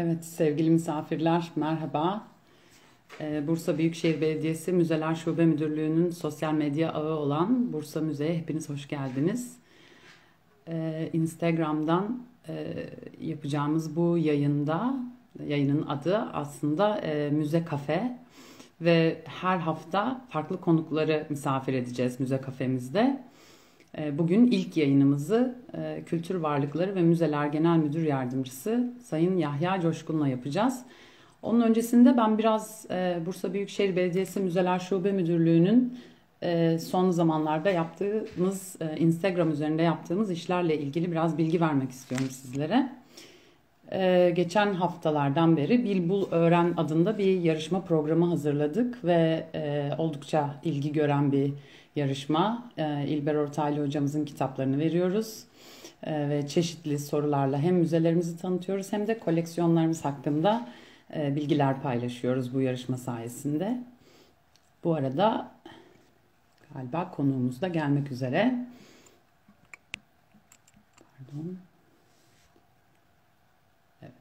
Evet sevgili misafirler merhaba. Ee, Bursa Büyükşehir Belediyesi Müzeler Şube Müdürlüğü'nün sosyal medya ağı olan Bursa Müze'ye hepiniz hoş geldiniz. Ee, Instagram'dan e, yapacağımız bu yayında, yayının adı aslında e, Müze Kafe ve her hafta farklı konukları misafir edeceğiz müze kafemizde. E, bugün ilk yayınımızı e, Kültür Varlıkları ve Müzeler Genel Müdür Yardımcısı Sayın Yahya Coşkun'la yapacağız. Onun öncesinde ben biraz e, Bursa Büyükşehir Belediyesi Müzeler Şube Müdürlüğü'nün son zamanlarda yaptığımız, Instagram üzerinde yaptığımız işlerle ilgili biraz bilgi vermek istiyorum sizlere. Geçen haftalardan beri Bilbul Öğren adında bir yarışma programı hazırladık ve oldukça ilgi gören bir yarışma. E, İlber Ortaylı hocamızın kitaplarını veriyoruz. E, ve çeşitli sorularla hem müzelerimizi tanıtıyoruz hem de koleksiyonlarımız hakkında e, bilgiler paylaşıyoruz bu yarışma sayesinde. Bu arada galiba konuğumuz da gelmek üzere. Pardon. Evet.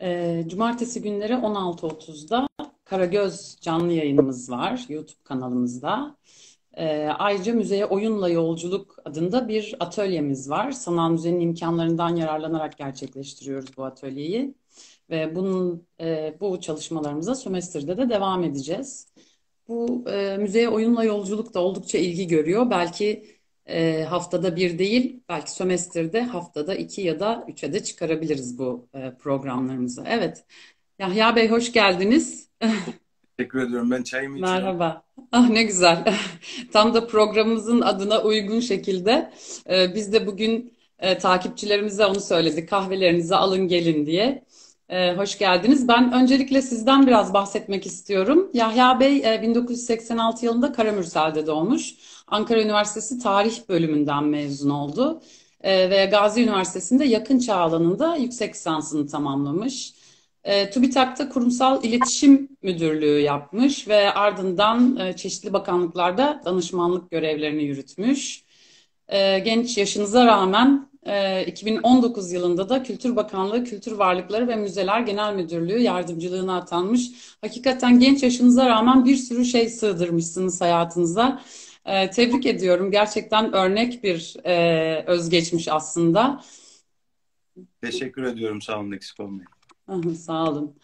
E, cumartesi günleri 16.30'da Karagöz canlı yayınımız var YouTube kanalımızda. E, ayrıca Müzeye Oyunla Yolculuk adında bir atölyemiz var. Sanal Müze'nin imkanlarından yararlanarak gerçekleştiriyoruz bu atölyeyi. Ve bunun e, bu çalışmalarımıza sömestrde de devam edeceğiz. Bu e, Müzeye Oyunla Yolculuk da oldukça ilgi görüyor. Belki e, haftada bir değil, belki sömestrde haftada iki ya da üçe de çıkarabiliriz bu e, programlarımızı. Evet, Yahya Bey hoş geldiniz. Teşekkür ediyorum. Ben çayımı içiyorum. Merhaba. Ah ne güzel. Tam da programımızın adına uygun şekilde e, biz de bugün e, takipçilerimize onu söyledik. Kahvelerinizi alın gelin diye. E, hoş geldiniz. Ben öncelikle sizden biraz bahsetmek istiyorum. Yahya Bey e, 1986 yılında Karamürsel'de doğmuş. Ankara Üniversitesi Tarih bölümünden mezun oldu. E, ve Gazi Üniversitesi'nde yakın çağ alanında yüksek lisansını tamamlamış. E, TÜBİTAK'ta kurumsal iletişim müdürlüğü yapmış ve ardından e, çeşitli bakanlıklarda danışmanlık görevlerini yürütmüş. E, genç yaşınıza rağmen e, 2019 yılında da Kültür Bakanlığı Kültür Varlıkları ve Müzeler Genel Müdürlüğü yardımcılığına atanmış. Hakikaten genç yaşınıza rağmen bir sürü şey sığdırmışsınız hayatınıza. E, tebrik ediyorum. Gerçekten örnek bir e, özgeçmiş aslında. Teşekkür ediyorum. Sağ olun eksik olmayın. Sağ olun.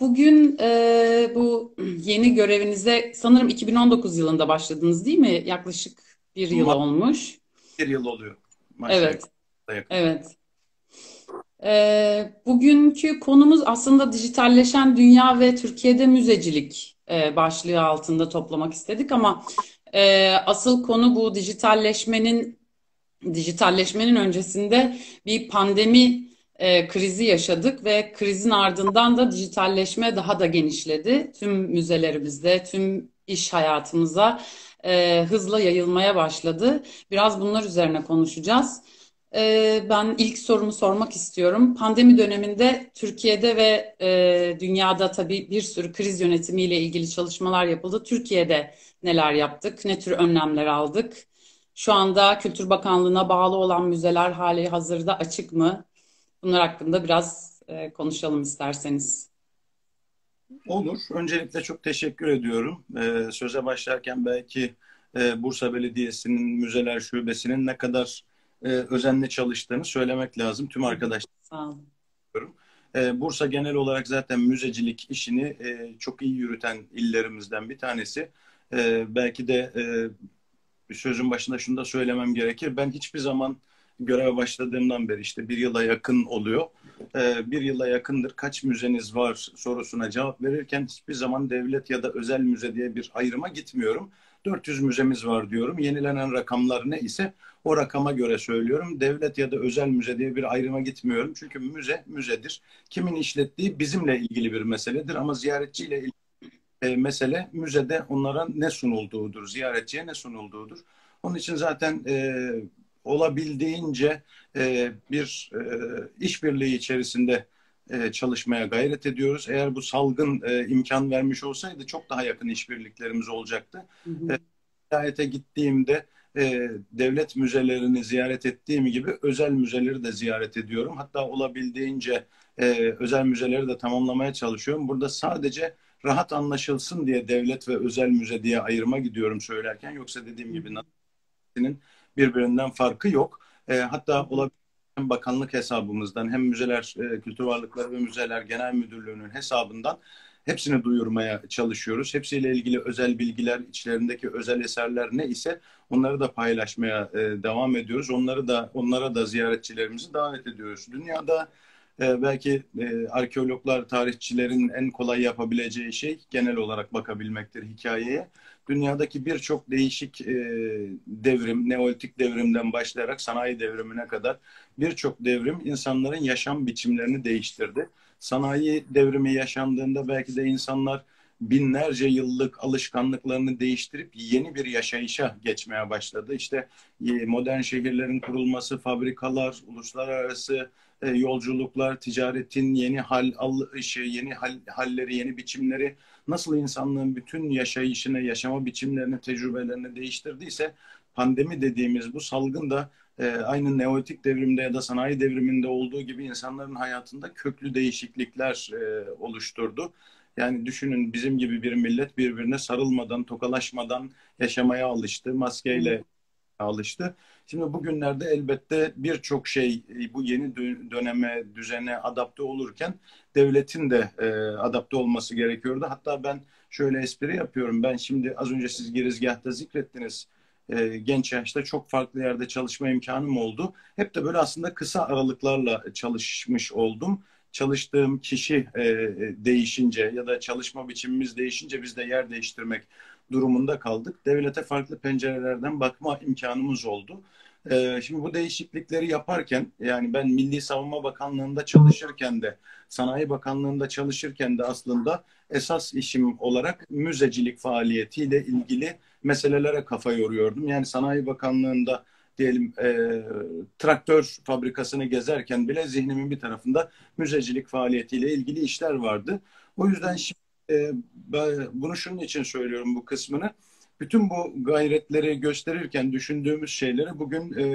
Bugün e, bu yeni görevinize sanırım 2019 yılında başladınız değil mi? Yaklaşık bir yıl Ma olmuş. Bir yıl oluyor. Maşallah. Evet. Evet. E, bugünkü konumuz aslında dijitalleşen dünya ve Türkiye'de müzecilik e, başlığı altında toplamak istedik ama e, asıl konu bu dijitalleşmenin dijitalleşmenin öncesinde bir pandemi e, krizi yaşadık ve krizin ardından da dijitalleşme daha da genişledi. Tüm müzelerimizde, tüm iş hayatımıza e, hızla yayılmaya başladı. Biraz bunlar üzerine konuşacağız. E, ben ilk sorumu sormak istiyorum. Pandemi döneminde Türkiye'de ve e, dünyada tabii bir sürü kriz yönetimiyle ilgili çalışmalar yapıldı. Türkiye'de neler yaptık, ne tür önlemler aldık? Şu anda Kültür Bakanlığı'na bağlı olan müzeler hali hazırda açık mı? Bunlar hakkında biraz e, konuşalım isterseniz. Olur. Öncelikle çok teşekkür ediyorum. Ee, söze başlarken belki e, Bursa Belediyesi'nin müzeler şubesinin ne kadar e, özenli çalıştığını söylemek lazım. Tüm arkadaşlar. Sağ olun. E, Bursa genel olarak zaten müzecilik işini e, çok iyi yürüten illerimizden bir tanesi. E, belki de e, sözün başında şunu da söylemem gerekir. Ben hiçbir zaman göreve başladığımdan beri işte bir yıla yakın oluyor. Ee, bir yıla yakındır kaç müzeniz var sorusuna cevap verirken hiçbir zaman devlet ya da özel müze diye bir ayrıma gitmiyorum. 400 müzemiz var diyorum. Yenilenen rakamlar ne ise o rakama göre söylüyorum. Devlet ya da özel müze diye bir ayrıma gitmiyorum. Çünkü müze müzedir. Kimin işlettiği bizimle ilgili bir meseledir ama ziyaretçiyle ilgili e, mesele müzede onlara ne sunulduğudur, ziyaretçiye ne sunulduğudur. Onun için zaten e, olabildiğince e, bir e, işbirliği içerisinde e, çalışmaya gayret ediyoruz. Eğer bu salgın e, imkan vermiş olsaydı çok daha yakın işbirliklerimiz olacaktı. Hı hı. E, gittiğimde e, devlet müzelerini ziyaret ettiğim gibi özel müzeleri de ziyaret ediyorum. Hatta olabildiğince e, özel müzeleri de tamamlamaya çalışıyorum. Burada sadece rahat anlaşılsın diye devlet ve özel müze diye ayırma gidiyorum söylerken. Yoksa dediğim gibi birbirinden farkı yok. E, hatta olabildiğince hem bakanlık hesabımızdan hem müzeler, e, kültür varlıkları ve müzeler genel müdürlüğünün hesabından hepsini duyurmaya çalışıyoruz. Hepsiyle ilgili özel bilgiler, içlerindeki özel eserler ne ise onları da paylaşmaya e, devam ediyoruz. Onları da onlara da ziyaretçilerimizi davet ediyoruz. Dünyada e, belki e, arkeologlar, tarihçilerin en kolay yapabileceği şey genel olarak bakabilmektir hikayeye. Dünyadaki birçok değişik e, devrim, neolitik devrimden başlayarak sanayi devrimine kadar birçok devrim insanların yaşam biçimlerini değiştirdi. Sanayi devrimi yaşandığında belki de insanlar binlerce yıllık alışkanlıklarını değiştirip yeni bir yaşayışa geçmeye başladı. İşte e, modern şehirlerin kurulması, fabrikalar, uluslararası e, yolculuklar, ticaretin yeni hal işi, yeni hal, halleri, yeni biçimleri nasıl insanlığın bütün yaşayışını, yaşama biçimlerini, tecrübelerini değiştirdiyse pandemi dediğimiz bu salgın da e, aynı neolitik devrimde ya da sanayi devriminde olduğu gibi insanların hayatında köklü değişiklikler e, oluşturdu. Yani düşünün bizim gibi bir millet birbirine sarılmadan, tokalaşmadan yaşamaya alıştı. Maskeyle alıştı. Şimdi bugünlerde elbette birçok şey bu yeni döneme, düzene adapte olurken devletin de e, adapte olması gerekiyordu. Hatta ben şöyle espri yapıyorum. Ben şimdi az önce siz girizgahta zikrettiniz. E, genç yaşta çok farklı yerde çalışma imkanım oldu. Hep de böyle aslında kısa aralıklarla çalışmış oldum çalıştığım kişi e, değişince ya da çalışma biçimimiz değişince biz de yer değiştirmek durumunda kaldık. Devlete farklı pencerelerden bakma imkanımız oldu. E, şimdi bu değişiklikleri yaparken yani ben Milli Savunma Bakanlığı'nda çalışırken de Sanayi Bakanlığı'nda çalışırken de aslında esas işim olarak müzecilik faaliyetiyle ilgili meselelere kafa yoruyordum. Yani Sanayi Bakanlığı'nda diyelim e, traktör fabrikasını gezerken bile zihnimin bir tarafında müzecilik faaliyetiyle ilgili işler vardı. O yüzden şimdi, e, ben bunu şunun için söylüyorum bu kısmını. Bütün bu gayretleri gösterirken düşündüğümüz şeyleri bugün e,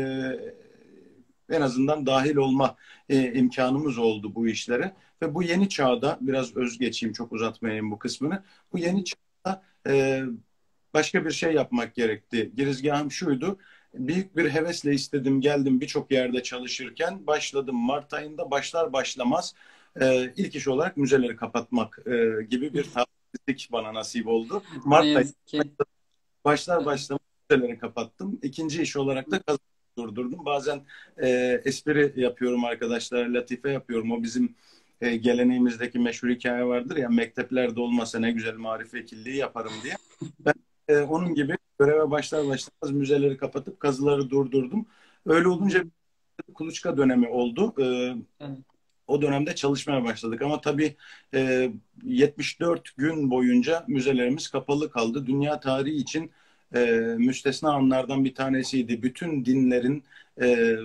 en azından dahil olma e, imkanımız oldu bu işlere. Ve bu yeni çağda, biraz öz geçeyim çok uzatmayayım bu kısmını. Bu yeni çağda e, başka bir şey yapmak gerekti. Girizgahım şuydu büyük bir hevesle istedim geldim birçok yerde çalışırken başladım Mart ayında başlar başlamaz e, ilk iş olarak müzeleri kapatmak e, gibi bir talihsizlik bana nasip oldu. Mart ayında başlar başlamaz müzeleri kapattım. İkinci iş olarak da kazanç durdurdum. Bazen e, espri yapıyorum arkadaşlar, latife yapıyorum. O bizim e, geleneğimizdeki meşhur hikaye vardır ya mekteplerde olmasa ne güzel marif vekilliği yaparım diye. Ben e, onun gibi göreve başlar başlamaz müzeleri kapatıp kazıları durdurdum. Öyle olunca kuluçka dönemi oldu. Ee, evet. O dönemde çalışmaya başladık ama tabii e, 74 gün boyunca müzelerimiz kapalı kaldı. Dünya tarihi için e, müstesna anlardan bir tanesiydi. Bütün dinlerin e,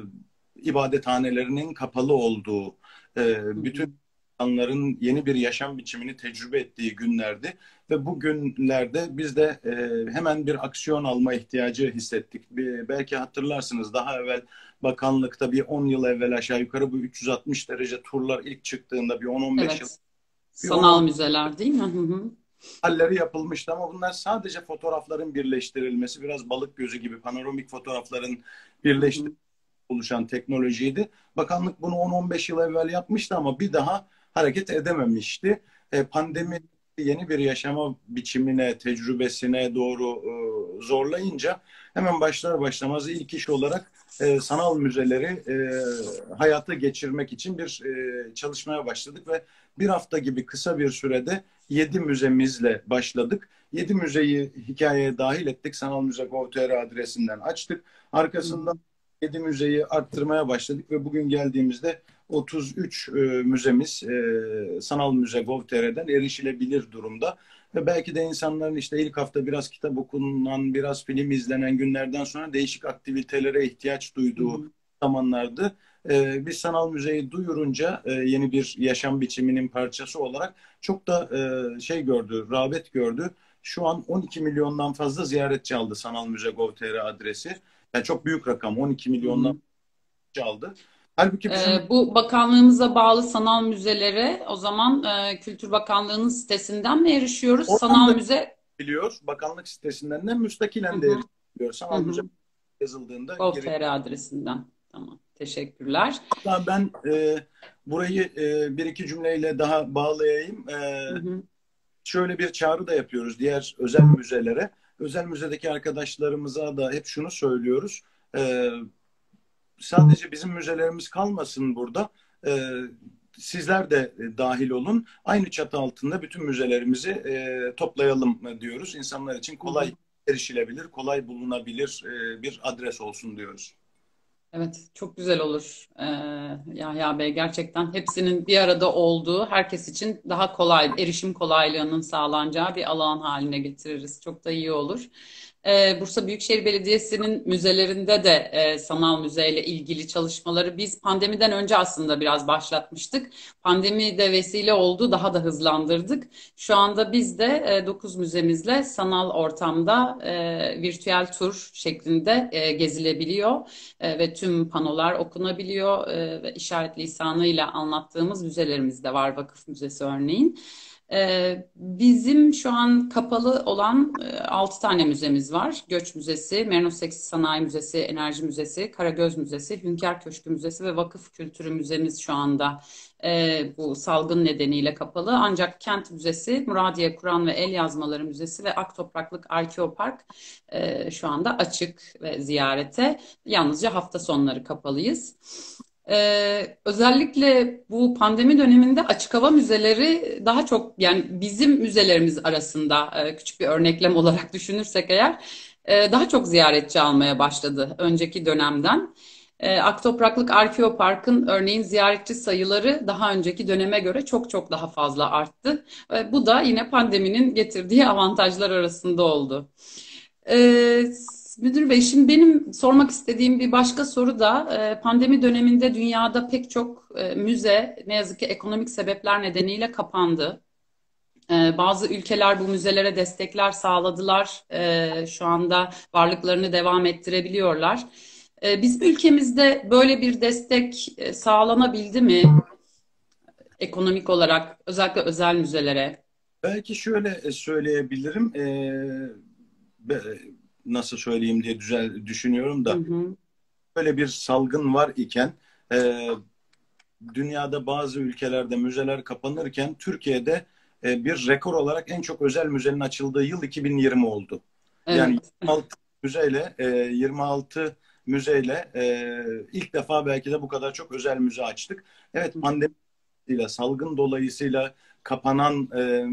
ibadethanelerinin kapalı olduğu, e, bütün insanların yeni bir yaşam biçimini tecrübe ettiği günlerdi ve bu günlerde biz de e, hemen bir aksiyon alma ihtiyacı hissettik. Bir, belki hatırlarsınız daha evvel bakanlıkta bir 10 yıl evvel aşağı yukarı bu 360 derece turlar ilk çıktığında bir 10-15 evet. yıl. Sanal müzeler değil mi? Hı hı. halleri yapılmıştı ama bunlar sadece fotoğrafların birleştirilmesi, biraz balık gözü gibi panoramik fotoğrafların birleştirilmesi oluşan teknolojiydi. Bakanlık bunu 10-15 yıl evvel yapmıştı ama bir daha hareket edememişti. E, pandemi yeni bir yaşama biçimine, tecrübesine doğru e, zorlayınca hemen başlar başlamaz ilk iş olarak e, sanal müzeleri e, hayata geçirmek için bir e, çalışmaya başladık ve bir hafta gibi kısa bir sürede yedi müzemizle başladık. Yedi müzeyi hikayeye dahil ettik. Sanal Müze Gov.tr adresinden açtık. Arkasından yedi müzeyi arttırmaya başladık ve bugün geldiğimizde 33 e, müzemiz e, sanal müze Gov.tr'den erişilebilir durumda. Ve belki de insanların işte ilk hafta biraz kitap okunan, biraz film izlenen günlerden sonra değişik aktivitelere ihtiyaç duyduğu hmm. zamanlardı. E, biz sanal müzeyi duyurunca e, yeni bir yaşam biçiminin parçası olarak çok da e, şey gördü, rağbet gördü. şu an 12 milyondan fazla ziyaretçi aldı Sanal Müze Gov.tr adresi. Yani çok büyük rakam 12 milyondan hmm. aldı. Halbuki bizim... Ee, bu bakanlığımıza bağlı sanal müzelere o zaman e, Kültür Bakanlığı'nın sitesinden mi erişiyoruz? Oradan sanal müze biliyor. Bakanlık sitesinden de müstakilen de erişiyor. Sanal Hı-hı. müze yazıldığında Gov.tr adresinden. Tamam. Teşekkürler. Hatta ben e, burayı e, bir iki cümleyle daha bağlayayım. E, Şöyle bir çağrı da yapıyoruz diğer özel müzelere. Özel müzedeki arkadaşlarımıza da hep şunu söylüyoruz. E, sadece bizim müzelerimiz kalmasın burada. E, sizler de dahil olun. Aynı çatı altında bütün müzelerimizi e, toplayalım diyoruz. İnsanlar için kolay erişilebilir, kolay bulunabilir e, bir adres olsun diyoruz. Evet, çok güzel olur ee, Yahya Bey. Gerçekten hepsinin bir arada olduğu, herkes için daha kolay, erişim kolaylığının sağlanacağı bir alan haline getiririz. Çok da iyi olur e, Bursa Büyükşehir Belediyesi'nin müzelerinde de e, sanal müzeyle ilgili çalışmaları biz pandemiden önce aslında biraz başlatmıştık. Pandemi de vesile oldu, daha da hızlandırdık. Şu anda biz de e, 9 müzemizle sanal ortamda e, virtüel tur şeklinde e, gezilebiliyor e, ve tüm panolar okunabiliyor e, ve işaret lisanıyla anlattığımız müzelerimiz de var, Vakıf Müzesi örneğin. Ee, bizim şu an kapalı olan 6 e, tane müzemiz var. Göç Müzesi, Merinos Tekstil Sanayi Müzesi, Enerji Müzesi, Karagöz Müzesi, Hünkar Köşkü Müzesi ve Vakıf Kültürü Müzemiz şu anda e, bu salgın nedeniyle kapalı. Ancak Kent Müzesi, Muradiye Kur'an ve El Yazmaları Müzesi ve Ak Topraklık Arkeopark e, şu anda açık ve ziyarete. Yalnızca hafta sonları kapalıyız. Ee, özellikle bu pandemi döneminde açık hava müzeleri daha çok yani bizim müzelerimiz arasında e, küçük bir örneklem olarak düşünürsek eğer e, daha çok ziyaretçi almaya başladı önceki dönemden. E, Aktopraklık Arkeopark'ın örneğin ziyaretçi sayıları daha önceki döneme göre çok çok daha fazla arttı. E, bu da yine pandeminin getirdiği avantajlar arasında oldu. Müdür Bey, şimdi benim sormak istediğim bir başka soru da e, pandemi döneminde dünyada pek çok e, müze ne yazık ki ekonomik sebepler nedeniyle kapandı. E, bazı ülkeler bu müzelere destekler sağladılar. Şu anda varlıklarını devam ettirebiliyorlar. Bizim ülkemizde böyle bir destek sağlanabildi mi? Ekonomik olarak özellikle özel müzelere. Belki şöyle söyleyebilirim. Ee, nasıl söyleyeyim diye düzel düşünüyorum da hı hı. böyle bir salgın var iken e, dünyada bazı ülkelerde müzeler kapanırken Türkiye'de e, bir rekor olarak en çok özel müzenin açıldığı yıl 2020 oldu. Evet. Yani 26 müzeyle e, 26 müzeyle e, ilk defa belki de bu kadar çok özel müze açtık. Evet pandemi ile salgın dolayısıyla kapanan e,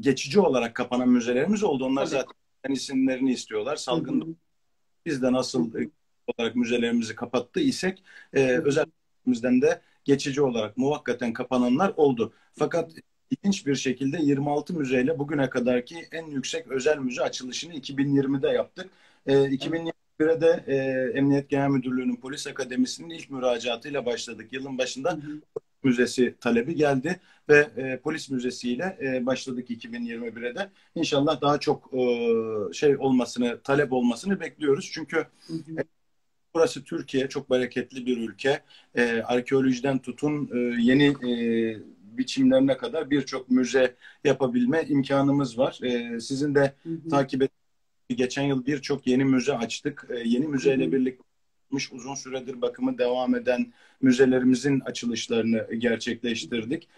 geçici olarak kapanan müzelerimiz oldu. Onlar Tabii. zaten isimlerini istiyorlar. Salgın biz de nasıl olarak müzelerimizi kapattı isek e, özelliklerimizden de geçici olarak muvakkaten kapananlar oldu. Fakat ilginç bir şekilde 26 müzeyle bugüne kadarki en yüksek özel müze açılışını 2020'de yaptık. E, 2021'de de e, Emniyet Genel Müdürlüğü'nün Polis Akademisi'nin ilk müracaatıyla başladık. Yılın başında hı hı. Müzesi talebi geldi ve e, Polis Müzesi ile e, başladık 2021'e de. İnşallah daha çok e, şey olmasını, talep olmasını bekliyoruz. Çünkü hı hı. E, burası Türkiye çok bereketli bir ülke. E, arkeolojiden tutun e, yeni e, biçimlerine kadar birçok müze yapabilme imkanımız var. E, sizin de hı hı. takip ettiğiniz geçen yıl birçok yeni müze açtık. E, yeni müzeyle birlikte uzun süredir bakımı devam eden müzelerimizin açılışlarını gerçekleştirdik.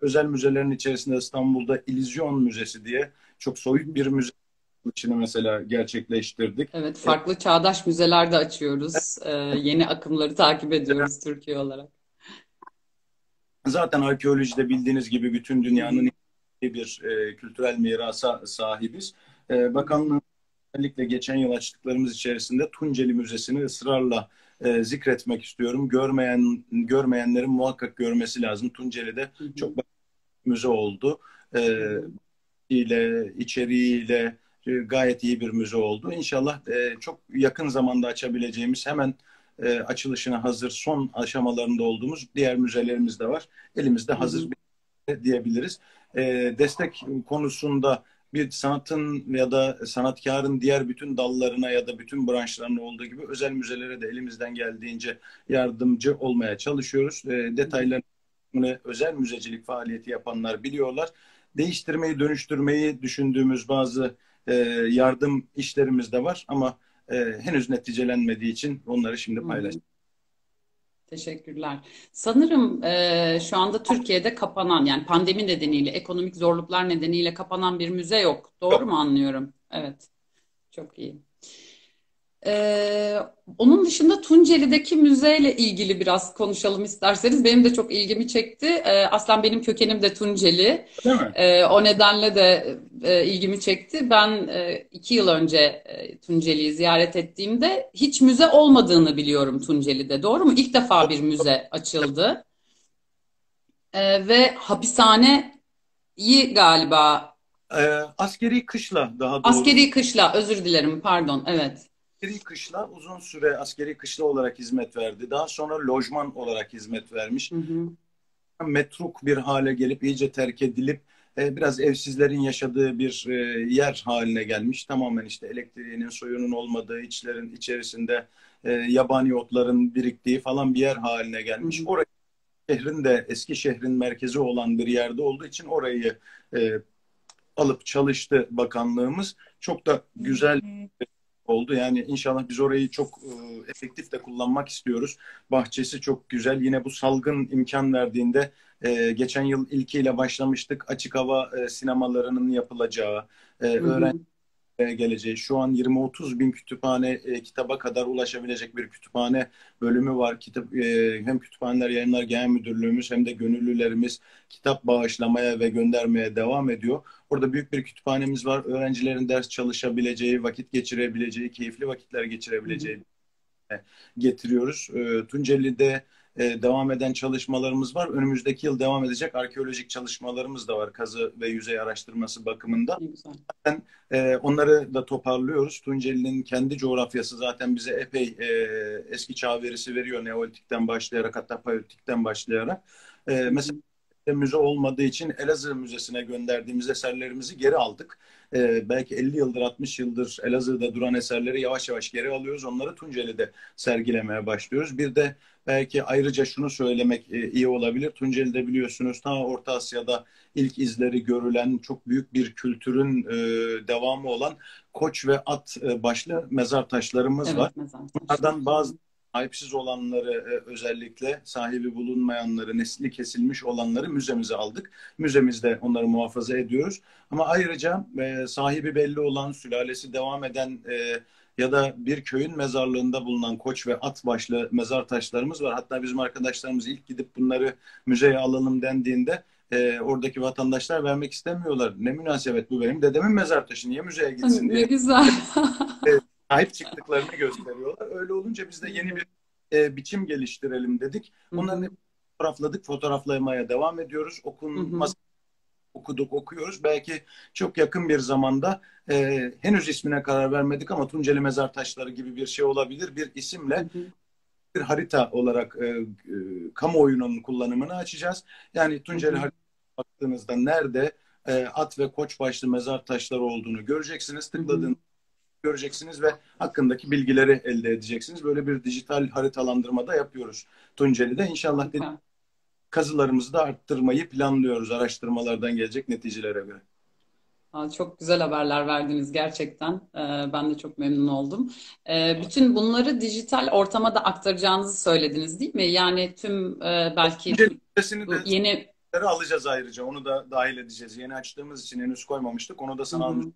Özel müzelerin içerisinde İstanbul'da İllüzyon Müzesi diye çok soyut bir müze açılışını mesela gerçekleştirdik. Evet, farklı evet. çağdaş müzeler de açıyoruz. Ee, yeni akımları takip ediyoruz evet. Türkiye olarak. Zaten arkeolojide bildiğiniz gibi bütün dünyanın bir e, kültürel mirasa sahibiz. E, bakanlığın özellikle geçen yıl açtıklarımız içerisinde Tunceli Müzesi'ni ısrarla e, zikretmek istiyorum. Görmeyen görmeyenlerin muhakkak görmesi lazım. Tunceli'de hı hı. çok müze oldu. E, ile içeriğiyle e, gayet iyi bir müze oldu. İnşallah e, çok yakın zamanda açabileceğimiz hemen e, açılışına hazır son aşamalarında olduğumuz diğer müzelerimiz de var. Elimizde hazır bir diyebiliriz. E, destek konusunda bir sanatın ya da sanatkarın diğer bütün dallarına ya da bütün branşlarına olduğu gibi özel müzelere de elimizden geldiğince yardımcı olmaya çalışıyoruz. E, detaylarını özel müzecilik faaliyeti yapanlar biliyorlar. Değiştirmeyi, dönüştürmeyi düşündüğümüz bazı e, yardım işlerimiz de var ama e, henüz neticelenmediği için onları şimdi paylaşacağım. Teşekkürler. Sanırım e, şu anda Türkiye'de kapanan yani pandemi nedeniyle, ekonomik zorluklar nedeniyle kapanan bir müze yok. Doğru yok. mu anlıyorum? Evet. Çok iyi. Ee, onun dışında Tunceli'deki müzeyle ilgili biraz konuşalım isterseniz. Benim de çok ilgimi çekti. Ee, aslen benim kökenim de Tunceli. Değil mi? Ee, o nedenle de e, ilgimi çekti. Ben e, iki yıl önce e, Tunceli'yi ziyaret ettiğimde hiç müze olmadığını biliyorum Tunceli'de. Doğru mu? İlk defa bir müze açıldı. Ee, ve hapishaneyi galiba... Ee, askeri kışla daha doğrusu. Askeri kışla, özür dilerim, pardon, evet askeri kışla uzun süre askeri kışla olarak hizmet verdi. Daha sonra lojman olarak hizmet vermiş. Hı hı. Metruk bir hale gelip iyice terk edilip e, biraz evsizlerin yaşadığı bir e, yer haline gelmiş. Tamamen işte elektriğinin, suyunun olmadığı içlerin içerisinde e, yabani otların biriktiği falan bir yer haline gelmiş. Hı hı. Orayı şehrin de eski şehrin merkezi olan bir yerde olduğu için orayı e, alıp çalıştı bakanlığımız. Çok da güzel oldu. Yani inşallah biz orayı çok e, efektif de kullanmak istiyoruz. Bahçesi çok güzel. Yine bu salgın imkan verdiğinde e, geçen yıl ilkiyle başlamıştık. Açık hava e, sinemalarının yapılacağı, e, öğrenci geleceği. Şu an 20-30 bin kütüphane e, kitaba kadar ulaşabilecek bir kütüphane bölümü var. Kitap e, hem kütüphaneler yayınlar genel müdürlüğümüz hem de gönüllülerimiz kitap bağışlamaya ve göndermeye devam ediyor. Orada büyük bir kütüphanemiz var. Öğrencilerin ders çalışabileceği, vakit geçirebileceği, keyifli vakitler geçirebileceği Hı. getiriyoruz. E, Tunceli'de e, devam eden çalışmalarımız var. Önümüzdeki yıl devam edecek arkeolojik çalışmalarımız da var kazı ve yüzey araştırması bakımında. Zaten e, onları da toparlıyoruz. Tunceli'nin kendi coğrafyası zaten bize epey e, eski çağ verisi veriyor. Neolitikten başlayarak hatta Paleolitikten başlayarak. E, mesela müze olmadığı için Elazığ Müzesi'ne gönderdiğimiz eserlerimizi geri aldık. Ee, belki 50 yıldır 60 yıldır Elazığ'da duran eserleri yavaş yavaş geri alıyoruz. Onları Tunceli'de sergilemeye başlıyoruz. Bir de belki ayrıca şunu söylemek e, iyi olabilir. Tunceli'de biliyorsunuz ta Orta Asya'da ilk izleri görülen çok büyük bir kültürün e, devamı olan koç ve at e, başlı mezar taşlarımız evet, var. Mezar Bunlardan bazı sahipsiz olanları e, özellikle sahibi bulunmayanları, nesli kesilmiş olanları müzemize aldık. Müzemizde onları muhafaza ediyoruz. Ama ayrıca e, sahibi belli olan, sülalesi devam eden e, ya da bir köyün mezarlığında bulunan koç ve at başlı mezar taşlarımız var. Hatta bizim arkadaşlarımız ilk gidip bunları müzeye alalım dendiğinde e, oradaki vatandaşlar vermek istemiyorlar. Ne münasebet bu benim dedemin mezar taşı niye müzeye gitsin diye. Ne güzel. e, sahip çıktıklarını gösteriyorlar. Öyle olunca biz de yeni bir e, biçim geliştirelim dedik. Onları hı fotoğrafladık, fotoğraflamaya devam ediyoruz. Okunmaz okuduk, okuyoruz. Belki çok yakın bir zamanda e, henüz ismine karar vermedik ama Tunceli Mezar Taşları gibi bir şey olabilir. Bir isimle hı hı. bir harita olarak e, e, kamuoyunun kullanımını açacağız. Yani Tunceli harita baktığınızda nerede e, at ve koç başlı mezar taşları olduğunu göreceksiniz. Tıkladığınız göreceksiniz ve hakkındaki bilgileri elde edeceksiniz. Böyle bir dijital haritalandırma da yapıyoruz Tunceli'de. İnşallah dedim, kazılarımızı da arttırmayı planlıyoruz araştırmalardan gelecek neticelere göre. Çok güzel haberler verdiniz gerçekten. Ee, ben de çok memnun oldum. Ee, bütün bunları dijital ortama da aktaracağınızı söylediniz değil mi? Yani tüm e, belki yeni alacağız ayrıca. Onu da dahil edeceğiz. Yeni açtığımız için henüz koymamıştık. Onu da sana Hı-hı.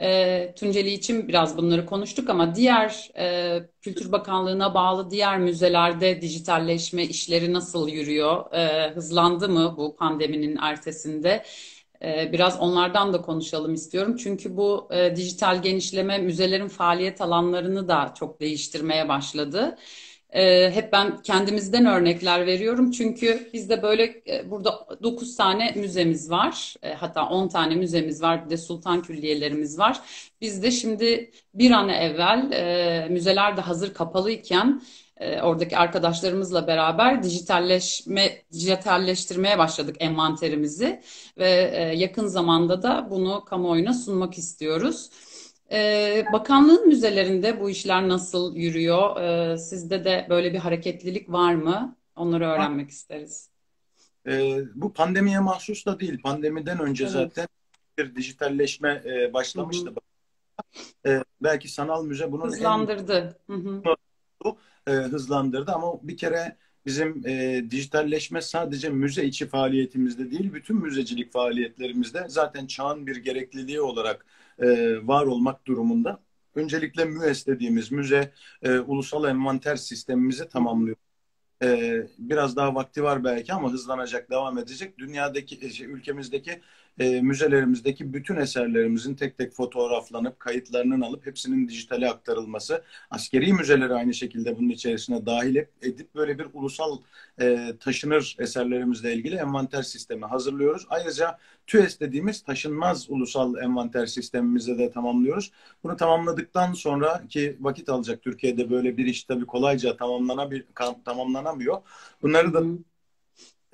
E, Tunceli için biraz bunları konuştuk ama diğer e, Kültür Bakanlığı'na bağlı diğer müzelerde dijitalleşme işleri nasıl yürüyor? E, hızlandı mı bu pandeminin ertesinde? E, biraz onlardan da konuşalım istiyorum. Çünkü bu e, dijital genişleme müzelerin faaliyet alanlarını da çok değiştirmeye başladı. E, hep ben kendimizden örnekler veriyorum. Çünkü bizde böyle e, burada 9 tane müzemiz var. E, hatta 10 tane müzemiz var. Bir de sultan külliyelerimiz var. Bizde şimdi bir an evvel e, müzeler de hazır kapalıyken e, oradaki arkadaşlarımızla beraber dijitalleşme dijitalleştirmeye başladık envanterimizi ve e, yakın zamanda da bunu kamuoyuna sunmak istiyoruz. E, bakanlığın müzelerinde bu işler nasıl yürüyor? E, sizde de böyle bir hareketlilik var mı? Onları öğrenmek isteriz. E, bu pandemiye mahsus da değil. Pandemiden önce Evet. zaten bir dijitalleşme e, başlamıştı. E, belki sanal müze bunun en Hızlandırdı. Hı hı. e, hızlandırdı ama bir kere bizim e, dijitalleşme sadece müze içi faaliyetimizde değil, bütün müzecilik faaliyetlerimizde zaten çağın bir gerekliliği olarak e, var olmak durumunda. Öncelikle MÜES dediğimiz müze e, ulusal envanter sistemimizi tamamlıyor. E, biraz daha vakti var belki ama hızlanacak, devam edecek. Dünyadaki, e, şey, ülkemizdeki e, müzelerimizdeki bütün eserlerimizin tek tek fotoğraflanıp kayıtlarının alıp hepsinin dijitale aktarılması, askeri müzeleri aynı şekilde bunun içerisine dahil edip, böyle bir ulusal e, taşınır eserlerimizle ilgili envanter sistemi hazırlıyoruz. Ayrıca TÜES dediğimiz taşınmaz ulusal envanter sistemimizi de tamamlıyoruz. Bunu tamamladıktan sonra ki vakit alacak Türkiye'de böyle bir iş tabii kolayca tamamlanabil, tamamlanamıyor. Bunları da.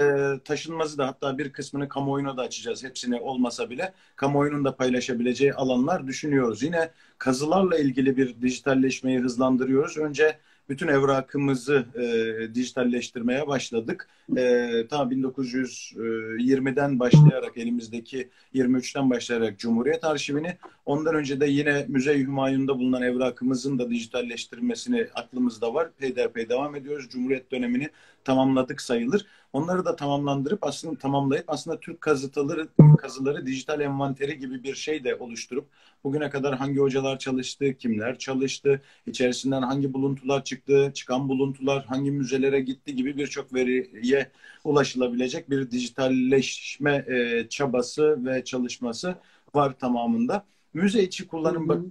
E, taşınmazı da hatta bir kısmını kamuoyuna da açacağız. Hepsini olmasa bile kamuoyunun da paylaşabileceği alanlar düşünüyoruz. Yine kazılarla ilgili bir dijitalleşmeyi hızlandırıyoruz. Önce bütün evrakımızı e, dijitalleştirmeye başladık. E, ta 1920'den başlayarak elimizdeki 23'ten başlayarak Cumhuriyet Arşivini ondan önce de yine Müze-i Hümayun'da bulunan evrakımızın da dijitalleştirilmesini aklımızda var. Peyderpey devam ediyoruz. Cumhuriyet dönemini tamamladık sayılır. Onları da tamamlandırıp aslında tamamlayıp aslında Türk kazıtaları kazıları dijital envanteri gibi bir şey de oluşturup bugüne kadar hangi hocalar çalıştı, kimler çalıştı, içerisinden hangi buluntular çıktı, çıkan buluntular hangi müzelere gitti gibi birçok veriye ulaşılabilecek bir dijitalleşme e, çabası ve çalışması var tamamında. Müze içi Hı kullanım hı.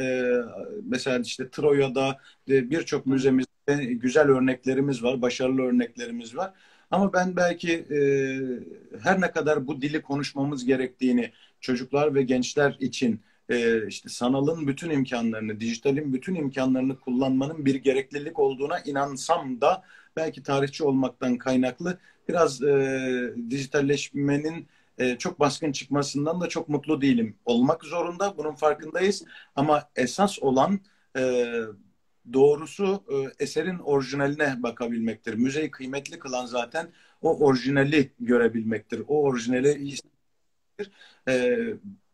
E, mesela işte Troya'da e, birçok müzemizde güzel örneklerimiz var, başarılı örneklerimiz var. Ama ben belki e, her ne kadar bu dili konuşmamız gerektiğini çocuklar ve gençler için e, işte sanalın bütün imkanlarını, dijitalin bütün imkanlarını kullanmanın bir gereklilik olduğuna inansam da belki tarihçi olmaktan kaynaklı biraz e, dijitalleşmenin e, çok baskın çıkmasından da çok mutlu değilim. Olmak zorunda, bunun farkındayız. Ama esas olan e, doğrusu e, eserin orijinaline bakabilmektir. Müzeyi kıymetli kılan zaten o orijinali görebilmektir. O orijinali e,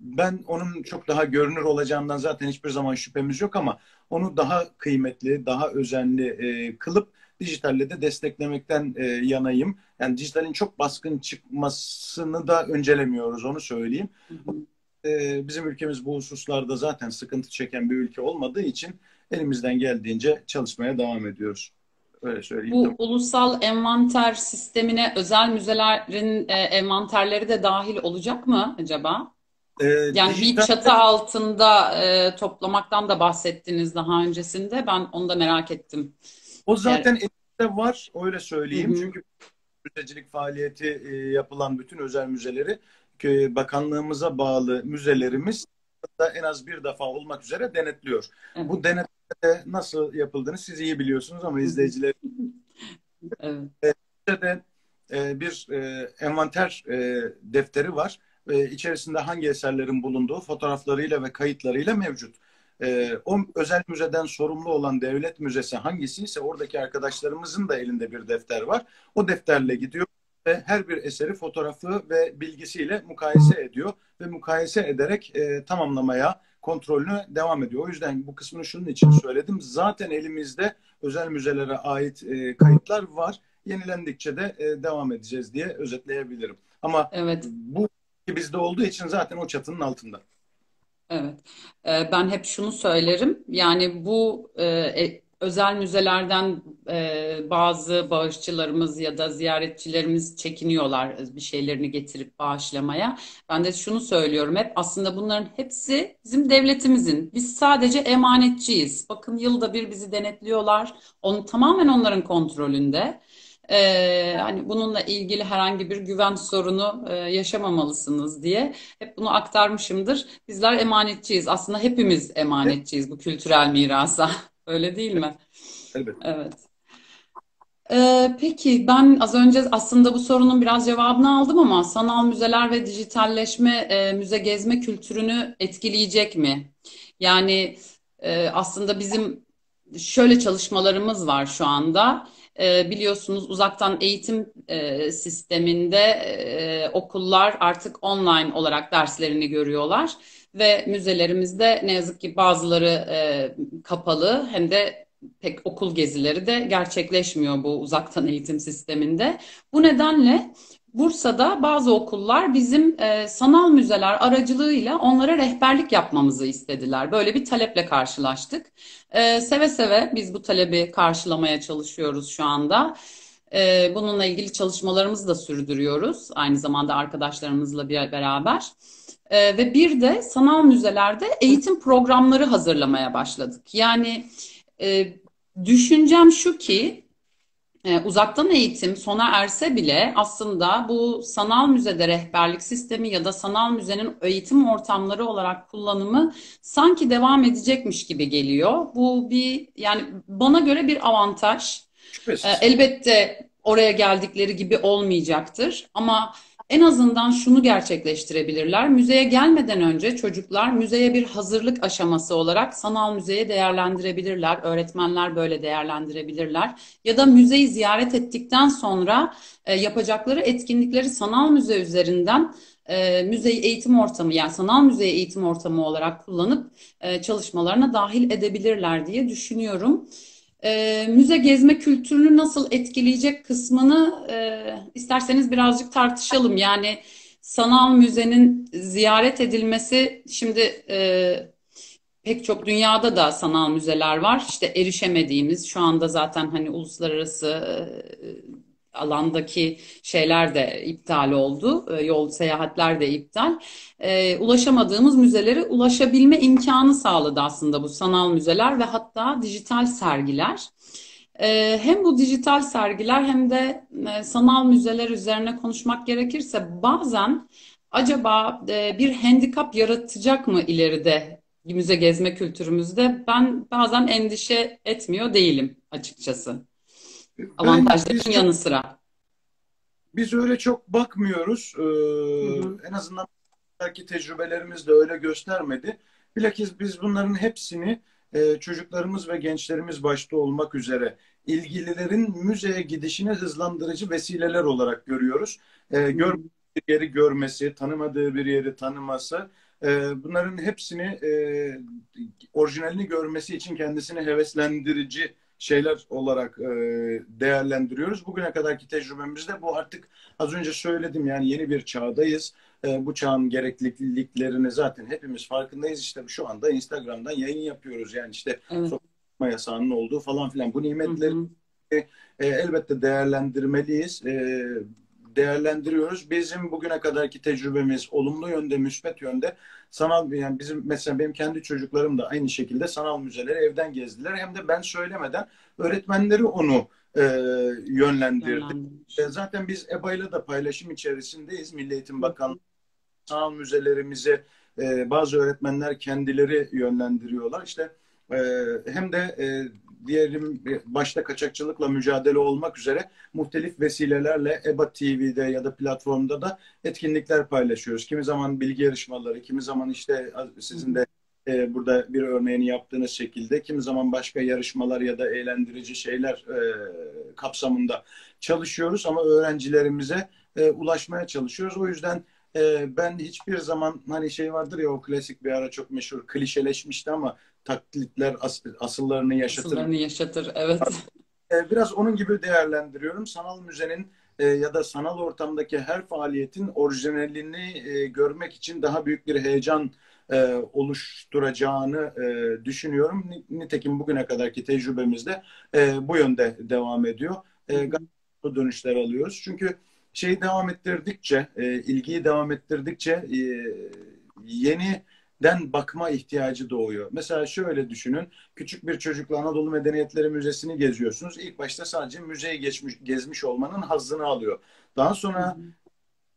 ben onun çok daha görünür olacağından zaten hiçbir zaman şüphemiz yok ama onu daha kıymetli, daha özenli e, kılıp dijitalle de desteklemekten e, yanayım. Yani dijitalin çok baskın çıkmasını da öncelemiyoruz onu söyleyeyim. Hı hı. E, bizim ülkemiz bu hususlarda zaten sıkıntı çeken bir ülke olmadığı için elimizden geldiğince çalışmaya devam ediyoruz. Öyle söyleyeyim. Bu ulusal envanter sistemine özel müzelerin e, envanterleri de dahil olacak mı acaba? E, Yani bir dijital çatı altında e, toplamaktan da bahsettiniz daha öncesinde. Ben onu da merak ettim. O zaten elimizde var öyle Hı söyleyeyim. hı. Çünkü müzecilik faaliyeti e, yapılan bütün özel müzeleri kö- bakanlığımıza bağlı müzelerimiz da en az bir defa olmak üzere denetliyor. Evet. Bu denetleme nasıl yapıldığını siz iyi biliyorsunuz ama Hı hı. izleyiciler Evet. de e, bir e, envanter e, defteri var. E, içerisinde hangi eserlerin bulunduğu fotoğraflarıyla ve kayıtlarıyla mevcut. E, o özel müzeden sorumlu olan devlet müzesi hangisi ise oradaki arkadaşlarımızın da elinde bir defter var. O defterle gidiyor ve her bir eseri fotoğrafı ve bilgisiyle mukayese ediyor ve mukayese ederek e, tamamlamaya kontrolünü devam ediyor. O yüzden bu kısmını şunun için söyledim. Zaten elimizde özel müzelere ait e, kayıtlar var. Yenilendikçe de e, devam edeceğiz diye özetleyebilirim. Ama Evet. bu bizde olduğu için zaten o çatının altında. Evet. Ee, Ben hep şunu söylerim. Yani bu e, e, özel müzelerden e, bazı bağışçılarımız ya da ziyaretçilerimiz çekiniyorlar bir şeylerini getirip bağışlamaya. Ben de şunu söylüyorum hep. Aslında bunların hepsi bizim devletimizin. Biz sadece emanetçiyiz. Bakın yılda bir bizi denetliyorlar. Onu tamamen onların kontrolünde. Ee, hani bununla ilgili herhangi bir güven sorunu e, yaşamamalısınız diye hep bunu aktarmışımdır. Bizler emanetçiyiz. Aslında hepimiz emanetçiyiz bu kültürel mirasa. Öyle değil mi? Elbette. Evet. Ee, peki ben az önce aslında bu sorunun biraz cevabını aldım ama sanal müzeler ve dijitalleşme e, müze gezme kültürünü etkileyecek mi? Yani e, aslında bizim şöyle çalışmalarımız var şu anda. E, biliyorsunuz uzaktan eğitim e, sisteminde e, okullar artık online olarak derslerini görüyorlar ve müzelerimizde ne yazık ki bazıları e, kapalı hem de pek okul gezileri de gerçekleşmiyor bu uzaktan eğitim sisteminde. Bu nedenle Bursa'da bazı okullar bizim e, sanal müzeler aracılığıyla onlara rehberlik yapmamızı istediler. Böyle bir taleple karşılaştık. E, seve seve biz bu talebi karşılamaya çalışıyoruz şu anda. E, bununla ilgili çalışmalarımızı da sürdürüyoruz. Aynı zamanda arkadaşlarımızla bir beraber. E, ve bir de sanal müzelerde eğitim programları hazırlamaya başladık. Yani e, düşüncem şu ki e, uzaktan eğitim sona erse bile aslında bu sanal müzede rehberlik sistemi ya da sanal müzenin eğitim ortamları olarak kullanımı sanki devam edecekmiş gibi geliyor. Bu bir yani bana göre bir avantaj. E, elbette oraya geldikleri gibi olmayacaktır ama en azından şunu gerçekleştirebilirler. Müzeye gelmeden önce çocuklar müzeye bir hazırlık aşaması olarak sanal müzeye değerlendirebilirler. Öğretmenler böyle değerlendirebilirler. Ya da müzeyi ziyaret ettikten sonra e, yapacakları etkinlikleri sanal müze üzerinden e, müzeyi eğitim ortamı yani sanal müzeyi eğitim ortamı olarak kullanıp e, çalışmalarına dahil edebilirler diye düşünüyorum e, müze gezme kültürünü nasıl etkileyecek kısmını e, isterseniz birazcık tartışalım. Yani sanal müzenin ziyaret edilmesi şimdi e, pek çok dünyada da sanal müzeler var. İşte erişemediğimiz şu anda zaten hani uluslararası e, alandaki şeyler de iptal oldu. E, yol seyahatler de iptal. E, ulaşamadığımız müzelere ulaşabilme imkanı sağladı aslında bu sanal müzeler ve hatta dijital sergiler. E, hem bu dijital sergiler hem de e, sanal müzeler üzerine konuşmak gerekirse bazen acaba bir handikap yaratacak mı ileride müze gezme kültürümüzde? Ben bazen endişe etmiyor değilim açıkçası. Avantajların yanı sıra. Biz öyle çok bakmıyoruz. Ee, hı hı. En azından belki tecrübelerimiz de öyle göstermedi. Bilakis biz bunların hepsini e, çocuklarımız ve gençlerimiz başta olmak üzere ilgililerin müzeye gidişini hızlandırıcı vesileler olarak görüyoruz. E, gör bir yeri görmesi, tanımadığı bir yeri tanıması, e, bunların hepsini e, orijinalini görmesi için kendisini heveslendirici şeyler olarak e, değerlendiriyoruz. Bugüne kadarki tecrübemizde bu artık az önce söyledim yani yeni bir çağdayız. E, bu çağın gerekliliklerini zaten hepimiz farkındayız. İşte şu anda Instagram'dan yayın yapıyoruz. Yani işte evet. sokma yasağının olduğu falan filan. Bu nimetleri hı hı. E, elbette değerlendirmeliyiz. E, değerlendiriyoruz. Bizim bugüne kadarki tecrübemiz olumlu yönde, müspet yönde. Sanal yani bizim mesela benim kendi çocuklarım da aynı şekilde sanal müzeleri evden gezdiler. Hem de ben söylemeden öğretmenleri onu e, yönlendirdi. E, zaten biz EBA ile de paylaşım içerisindeyiz. Milli Eğitim Bakanlığı sanal müzelerimize e, bazı öğretmenler kendileri yönlendiriyorlar. İşte e, hem de e, diyelim başta kaçakçılıkla mücadele olmak üzere muhtelif vesilelerle EBA TV'de ya da platformda da etkinlikler paylaşıyoruz. Kimi zaman bilgi yarışmaları, kimi zaman işte sizin de e, burada bir örneğini yaptığınız şekilde, kimi zaman başka yarışmalar ya da eğlendirici şeyler e, kapsamında çalışıyoruz ama öğrencilerimize e, ulaşmaya çalışıyoruz. O yüzden e, ben hiçbir zaman hani şey vardır ya o klasik bir ara çok meşhur klişeleşmişti ama taklitler as, asıllarını yaşatır. Asıllarını yaşatır, evet. E, biraz onun gibi değerlendiriyorum. Sanal müzenin e, ya da sanal ortamdaki her faaliyetin orijinalini e, görmek için daha büyük bir heyecan e, oluşturacağını e, düşünüyorum. Nitekim bugüne kadarki tecrübemizde e, bu yönde devam ediyor. E, dönüşler alıyoruz. Çünkü şeyi devam ettirdikçe, e, ilgiyi devam ettirdikçe e, yeni den bakma ihtiyacı doğuyor. Mesela şöyle düşünün. Küçük bir çocukla Anadolu Medeniyetleri Müzesi'ni geziyorsunuz. İlk başta sadece müzeyi geçmiş, gezmiş olmanın hazzını alıyor. Daha sonra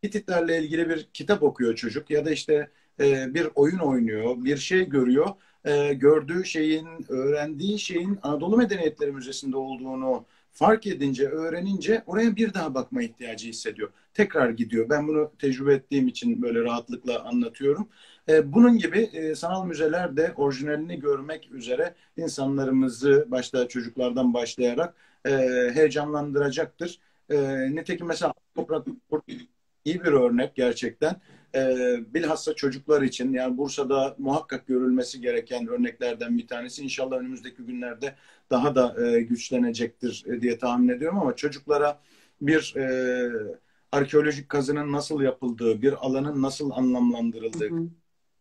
Hititlerle ilgili bir kitap okuyor çocuk ya da işte e, bir oyun oynuyor, bir şey görüyor. E, gördüğü şeyin, öğrendiği şeyin Anadolu Medeniyetleri Müzesi'nde olduğunu fark edince, öğrenince oraya bir daha bakma ihtiyacı hissediyor. Tekrar gidiyor. Ben bunu tecrübe ettiğim için böyle rahatlıkla anlatıyorum. E, bunun gibi e, sanal müzeler de orijinalini görmek üzere insanlarımızı başta çocuklardan başlayarak e, heyecanlandıracaktır. Nitekim mesela toprak iyi bir örnek gerçekten. Bilhassa çocuklar için yani Bursa'da muhakkak görülmesi gereken örneklerden bir tanesi. İnşallah önümüzdeki günlerde daha da güçlenecektir diye tahmin ediyorum ama çocuklara bir arkeolojik kazının nasıl yapıldığı, bir alanın nasıl anlamlandırıldığı, hı hı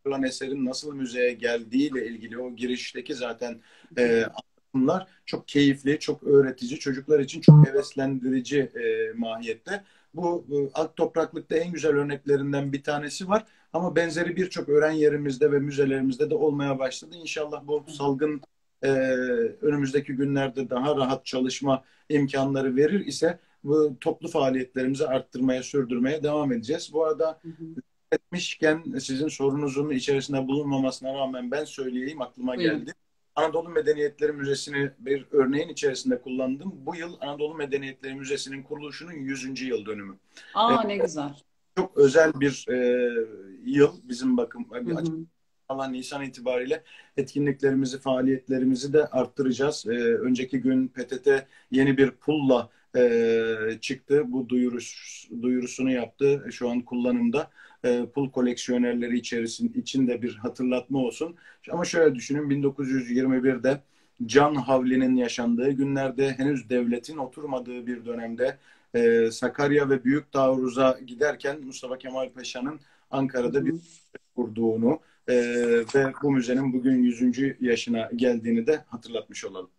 yapılan eserin nasıl müzeye geldiğiyle ilgili o girişteki zaten e, anlatımlar çok keyifli, çok öğretici, çocuklar için çok heveslendirici e, mahiyette. Bu e, alt topraklıkta en güzel örneklerinden bir tanesi var. Ama benzeri birçok öğren yerimizde ve müzelerimizde de olmaya başladı. İnşallah bu salgın e, önümüzdeki günlerde daha rahat çalışma imkanları verir ise bu toplu faaliyetlerimizi arttırmaya, sürdürmeye devam edeceğiz. Bu arada hı hı etmişken sizin sorunuzun içerisinde bulunmamasına rağmen ben söyleyeyim aklıma geldi. Buyurun. Anadolu Medeniyetleri Müzesi'ni bir örneğin içerisinde kullandım. Bu yıl Anadolu Medeniyetleri Müzesi'nin kuruluşunun 100. yıl dönümü. Aa ee, ne güzel. Çok özel bir e, yıl bizim bakım alan Nisan itibariyle etkinliklerimizi, faaliyetlerimizi de arttıracağız. Ee, önceki gün PTT yeni bir pulla e, çıktı. Bu duyurus, duyurusunu yaptı. Şu an kullanımda e, pul koleksiyonerleri içerisinde içinde bir hatırlatma olsun. Ama şöyle düşünün 1921'de Can Havli'nin yaşandığı günlerde henüz devletin oturmadığı bir dönemde e, Sakarya ve Büyük Taarruz'a giderken Mustafa Kemal Paşa'nın Ankara'da bir kurduğunu e, ve bu müzenin bugün 100. yaşına geldiğini de hatırlatmış olalım.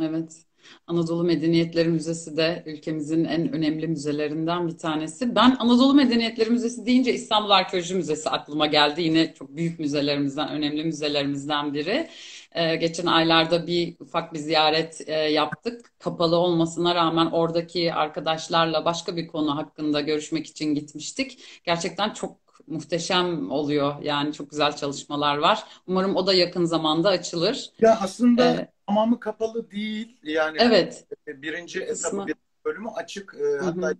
Evet. Anadolu Medeniyetleri Müzesi de ülkemizin en önemli müzelerinden bir tanesi. Ben Anadolu Medeniyetleri Müzesi deyince İstanbul Arkeoloji Müzesi aklıma geldi. Yine çok büyük müzelerimizden, önemli müzelerimizden biri. Ee, geçen aylarda bir ufak bir ziyaret e, yaptık. Kapalı olmasına rağmen oradaki arkadaşlarla başka bir konu hakkında görüşmek için gitmiştik. Gerçekten çok muhteşem oluyor. Yani çok güzel çalışmalar var. Umarım o da yakın zamanda açılır. Ya aslında ee, tamamı kapalı değil. Yani evet. birinci etabı bir bölümü açık. Hı-hı. Hatta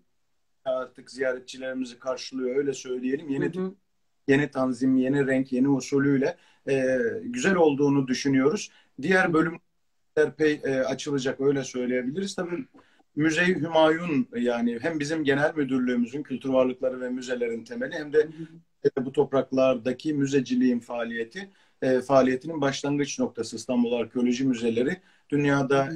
artık ziyaretçilerimizi karşılıyor öyle söyleyelim. Yeni Hı-hı. yeni tanzim, yeni renk, yeni usulüyle e, güzel olduğunu düşünüyoruz. Diğer bölüm pey e, açılacak öyle söyleyebiliriz. Tabii Müze Hümayun yani hem bizim genel müdürlüğümüzün kültür varlıkları ve müzelerin temeli hem de bu topraklardaki müzeciliğin faaliyeti e, faaliyetinin başlangıç noktası İstanbul Arkeoloji Müzeleri. Dünyada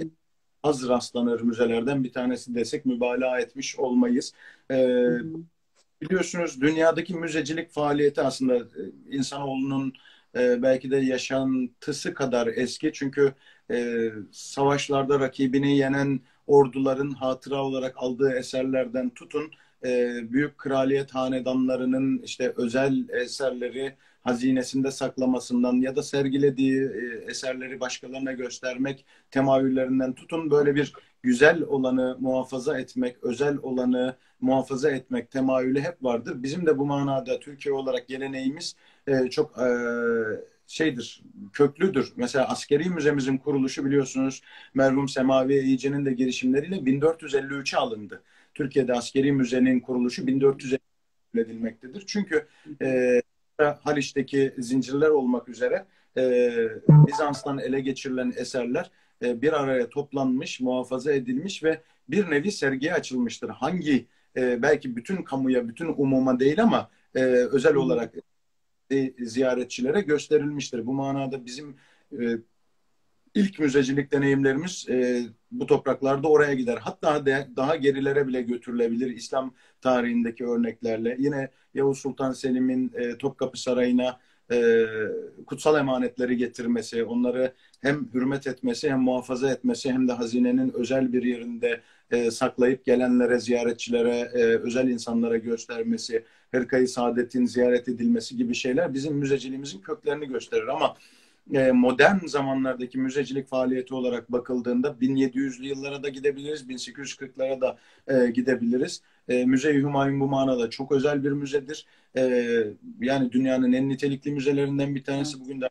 az rastlanır müzelerden bir tanesi desek mübalağa etmiş olmayız. E, biliyorsunuz dünyadaki müzecilik faaliyeti aslında e, insanoğlunun e, belki de yaşantısı kadar eski. Çünkü e, savaşlarda rakibini yenen orduların hatıra olarak aldığı eserlerden tutun e, büyük kraliyet hanedanlarının işte özel eserleri hazinesinde saklamasından ya da sergilediği e, eserleri başkalarına göstermek temayüllerinden tutun böyle bir güzel olanı muhafaza etmek, özel olanı muhafaza etmek temayülü hep vardır. Bizim de bu manada Türkiye olarak geleneğimiz e, çok e, şeydir, köklüdür. Mesela askeri müzemizin kuruluşu biliyorsunuz merhum Semavi Eğici'nin de girişimleriyle 1453'e alındı. Türkiye'de askeri müzenin kuruluşu 1453 edilmektedir. Çünkü e, Haliç'teki zincirler olmak üzere e, Bizans'tan ele geçirilen eserler e, bir araya toplanmış, muhafaza edilmiş ve bir nevi sergiye açılmıştır. Hangi e, belki bütün kamuya, bütün umuma değil ama e, özel olarak e, ziyaretçilere gösterilmiştir. Bu manada bizim e, ilk müzecilik deneyimlerimiz e, bu topraklarda oraya gider. Hatta de, daha gerilere bile götürülebilir İslam tarihindeki örneklerle. Yine Yavuz Sultan Selim'in e, Topkapı Sarayı'na e, kutsal emanetleri getirmesi, onları hem hürmet etmesi hem muhafaza etmesi hem de hazinenin özel bir yerinde e, saklayıp gelenlere, ziyaretçilere, e, özel insanlara göstermesi, Hırkayı Saadet'in ziyaret edilmesi gibi şeyler bizim müzeciliğimizin köklerini gösterir ama e, modern zamanlardaki müzecilik faaliyeti olarak bakıldığında 1700'lü yıllara da gidebiliriz, 1840'lara da e, gidebiliriz. E, Müze-i Hümayun bu manada çok özel bir müzedir. E, yani dünyanın en nitelikli müzelerinden bir tanesi. Bugün de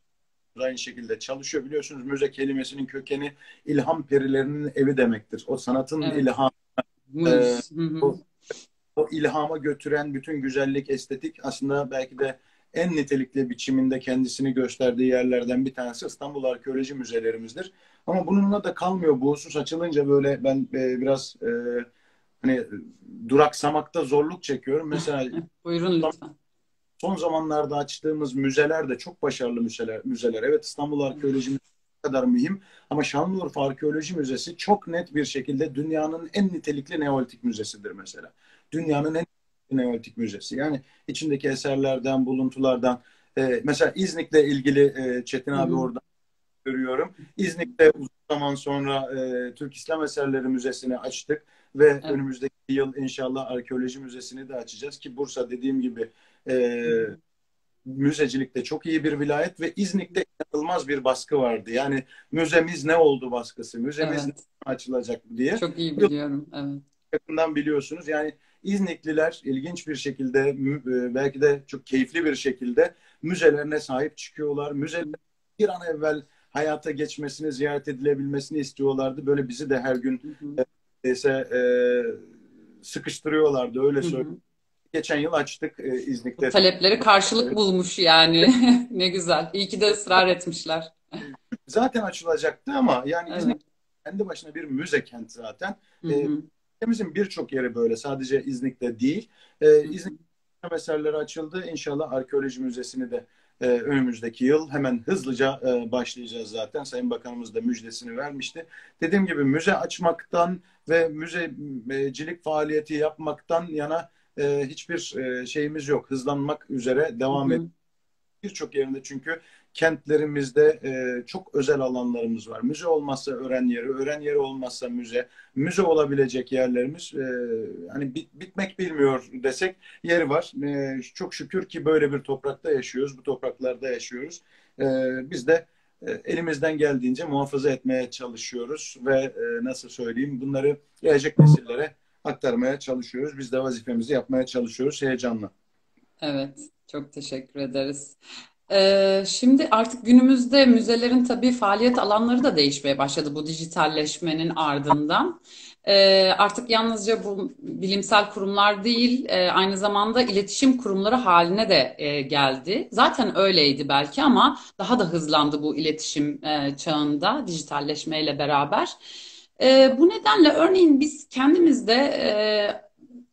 aynı şekilde çalışıyor. Biliyorsunuz müze kelimesinin kökeni ilham perilerinin evi demektir. O sanatın evet. ilhamı. E, o, o ilhama götüren bütün güzellik, estetik aslında belki de en nitelikli biçiminde kendisini gösterdiği yerlerden bir tanesi İstanbul Arkeoloji Müzelerimizdir. Ama bununla da kalmıyor. Bu husus açılınca böyle ben e, biraz e, hani duraksamakta zorluk çekiyorum. Mesela Buyurun lütfen. Son zamanlarda açtığımız müzeler de çok başarılı müzeler. müzeler. Evet İstanbul Arkeoloji Müzesi kadar mühim ama Şanlıurfa Arkeoloji Müzesi çok net bir şekilde dünyanın en nitelikli Neolitik müzesidir mesela. Dünyanın en Neolitik Müzesi. Yani içindeki eserlerden, buluntulardan. E, mesela İznik'le ilgili e, Çetin abi Hı-hı. oradan görüyorum. İznik'te uzun zaman sonra e, Türk İslam Eserleri Müzesi'ni açtık ve evet. önümüzdeki yıl inşallah Arkeoloji Müzesi'ni de açacağız ki Bursa dediğim gibi e, müzecilikte çok iyi bir vilayet ve İznik'te inanılmaz bir baskı vardı. Yani müzemiz ne oldu baskısı, müzemiz evet. ne açılacak diye. Çok iyi biliyorum. Evet. Yakından biliyorsunuz. Yani İznikliler ilginç bir şekilde e, belki de çok keyifli bir şekilde müzelerine sahip çıkıyorlar. Müzeler bir an evvel hayata geçmesini, ziyaret edilebilmesini istiyorlardı. Böyle bizi de her gün ise e, sıkıştırıyorlardı öyle söyleyeyim. Geçen yıl açtık e, İznik'te. Bu talepleri karşılık bulmuş yani. ne güzel. İyi ki de ısrar etmişler. Zaten açılacaktı ama yani evet. İznik kendi başına bir müze kent zaten. Hı hı. E, ülkemizin birçok yeri böyle. Sadece İznik'te değil. E, İznik eserleri açıldı. İnşallah arkeoloji müzesini de e, önümüzdeki yıl hemen hızlıca e, başlayacağız zaten. Sayın Bakanımız da müjdesini vermişti. Dediğim gibi müze açmaktan ve müzecilik faaliyeti yapmaktan yana e, hiçbir e, şeyimiz yok. Hızlanmak üzere devam ediyor. Birçok yerinde çünkü kentlerimizde e, çok özel alanlarımız var. Müze olmazsa öğren yeri, öğren yeri olmazsa müze, müze olabilecek yerlerimiz e, hani bit, bitmek bilmiyor desek yeri var. E, çok şükür ki böyle bir toprakta yaşıyoruz, bu topraklarda yaşıyoruz. E, biz de e, elimizden geldiğince muhafaza etmeye çalışıyoruz ve e, nasıl söyleyeyim bunları gelecek nesillere aktarmaya çalışıyoruz. Biz de vazifemizi yapmaya çalışıyoruz heyecanla. Evet, çok teşekkür ederiz. Ee, şimdi artık günümüzde müzelerin tabii faaliyet alanları da değişmeye başladı bu dijitalleşmenin ardından. Ee, artık yalnızca bu bilimsel kurumlar değil, e, aynı zamanda iletişim kurumları haline de e, geldi. Zaten öyleydi belki ama daha da hızlandı bu iletişim e, çağında dijitalleşmeyle beraber. bu nedenle örneğin biz kendimizde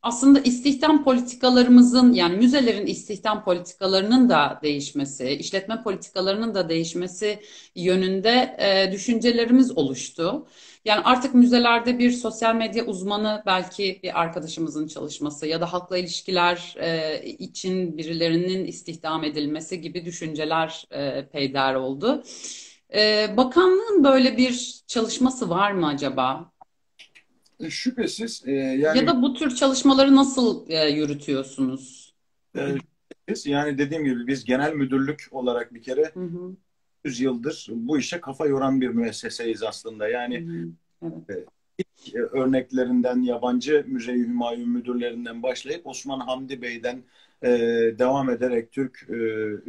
aslında istihdam politikalarımızın yani müzelerin istihdam politikalarının da değişmesi, işletme politikalarının da değişmesi yönünde e, düşüncelerimiz oluştu. Yani artık müzelerde bir sosyal medya uzmanı belki bir arkadaşımızın çalışması ya da halkla ilişkiler e, için birilerinin istihdam edilmesi gibi düşünceler e, peyder oldu. E, bakanlığın böyle bir çalışması var mı acaba? E, şüphesiz. E, yani, ya da bu tür çalışmaları nasıl e, yürütüyorsunuz? E, yani dediğim gibi biz genel müdürlük olarak bir kere hı hı. 100 yıldır bu işe kafa yoran bir müesseseyiz aslında. Yani hı hı. Evet. E, ilk örneklerinden yabancı Müze-i Hümayun müdürlerinden başlayıp Osman Hamdi Bey'den e, devam ederek Türk e,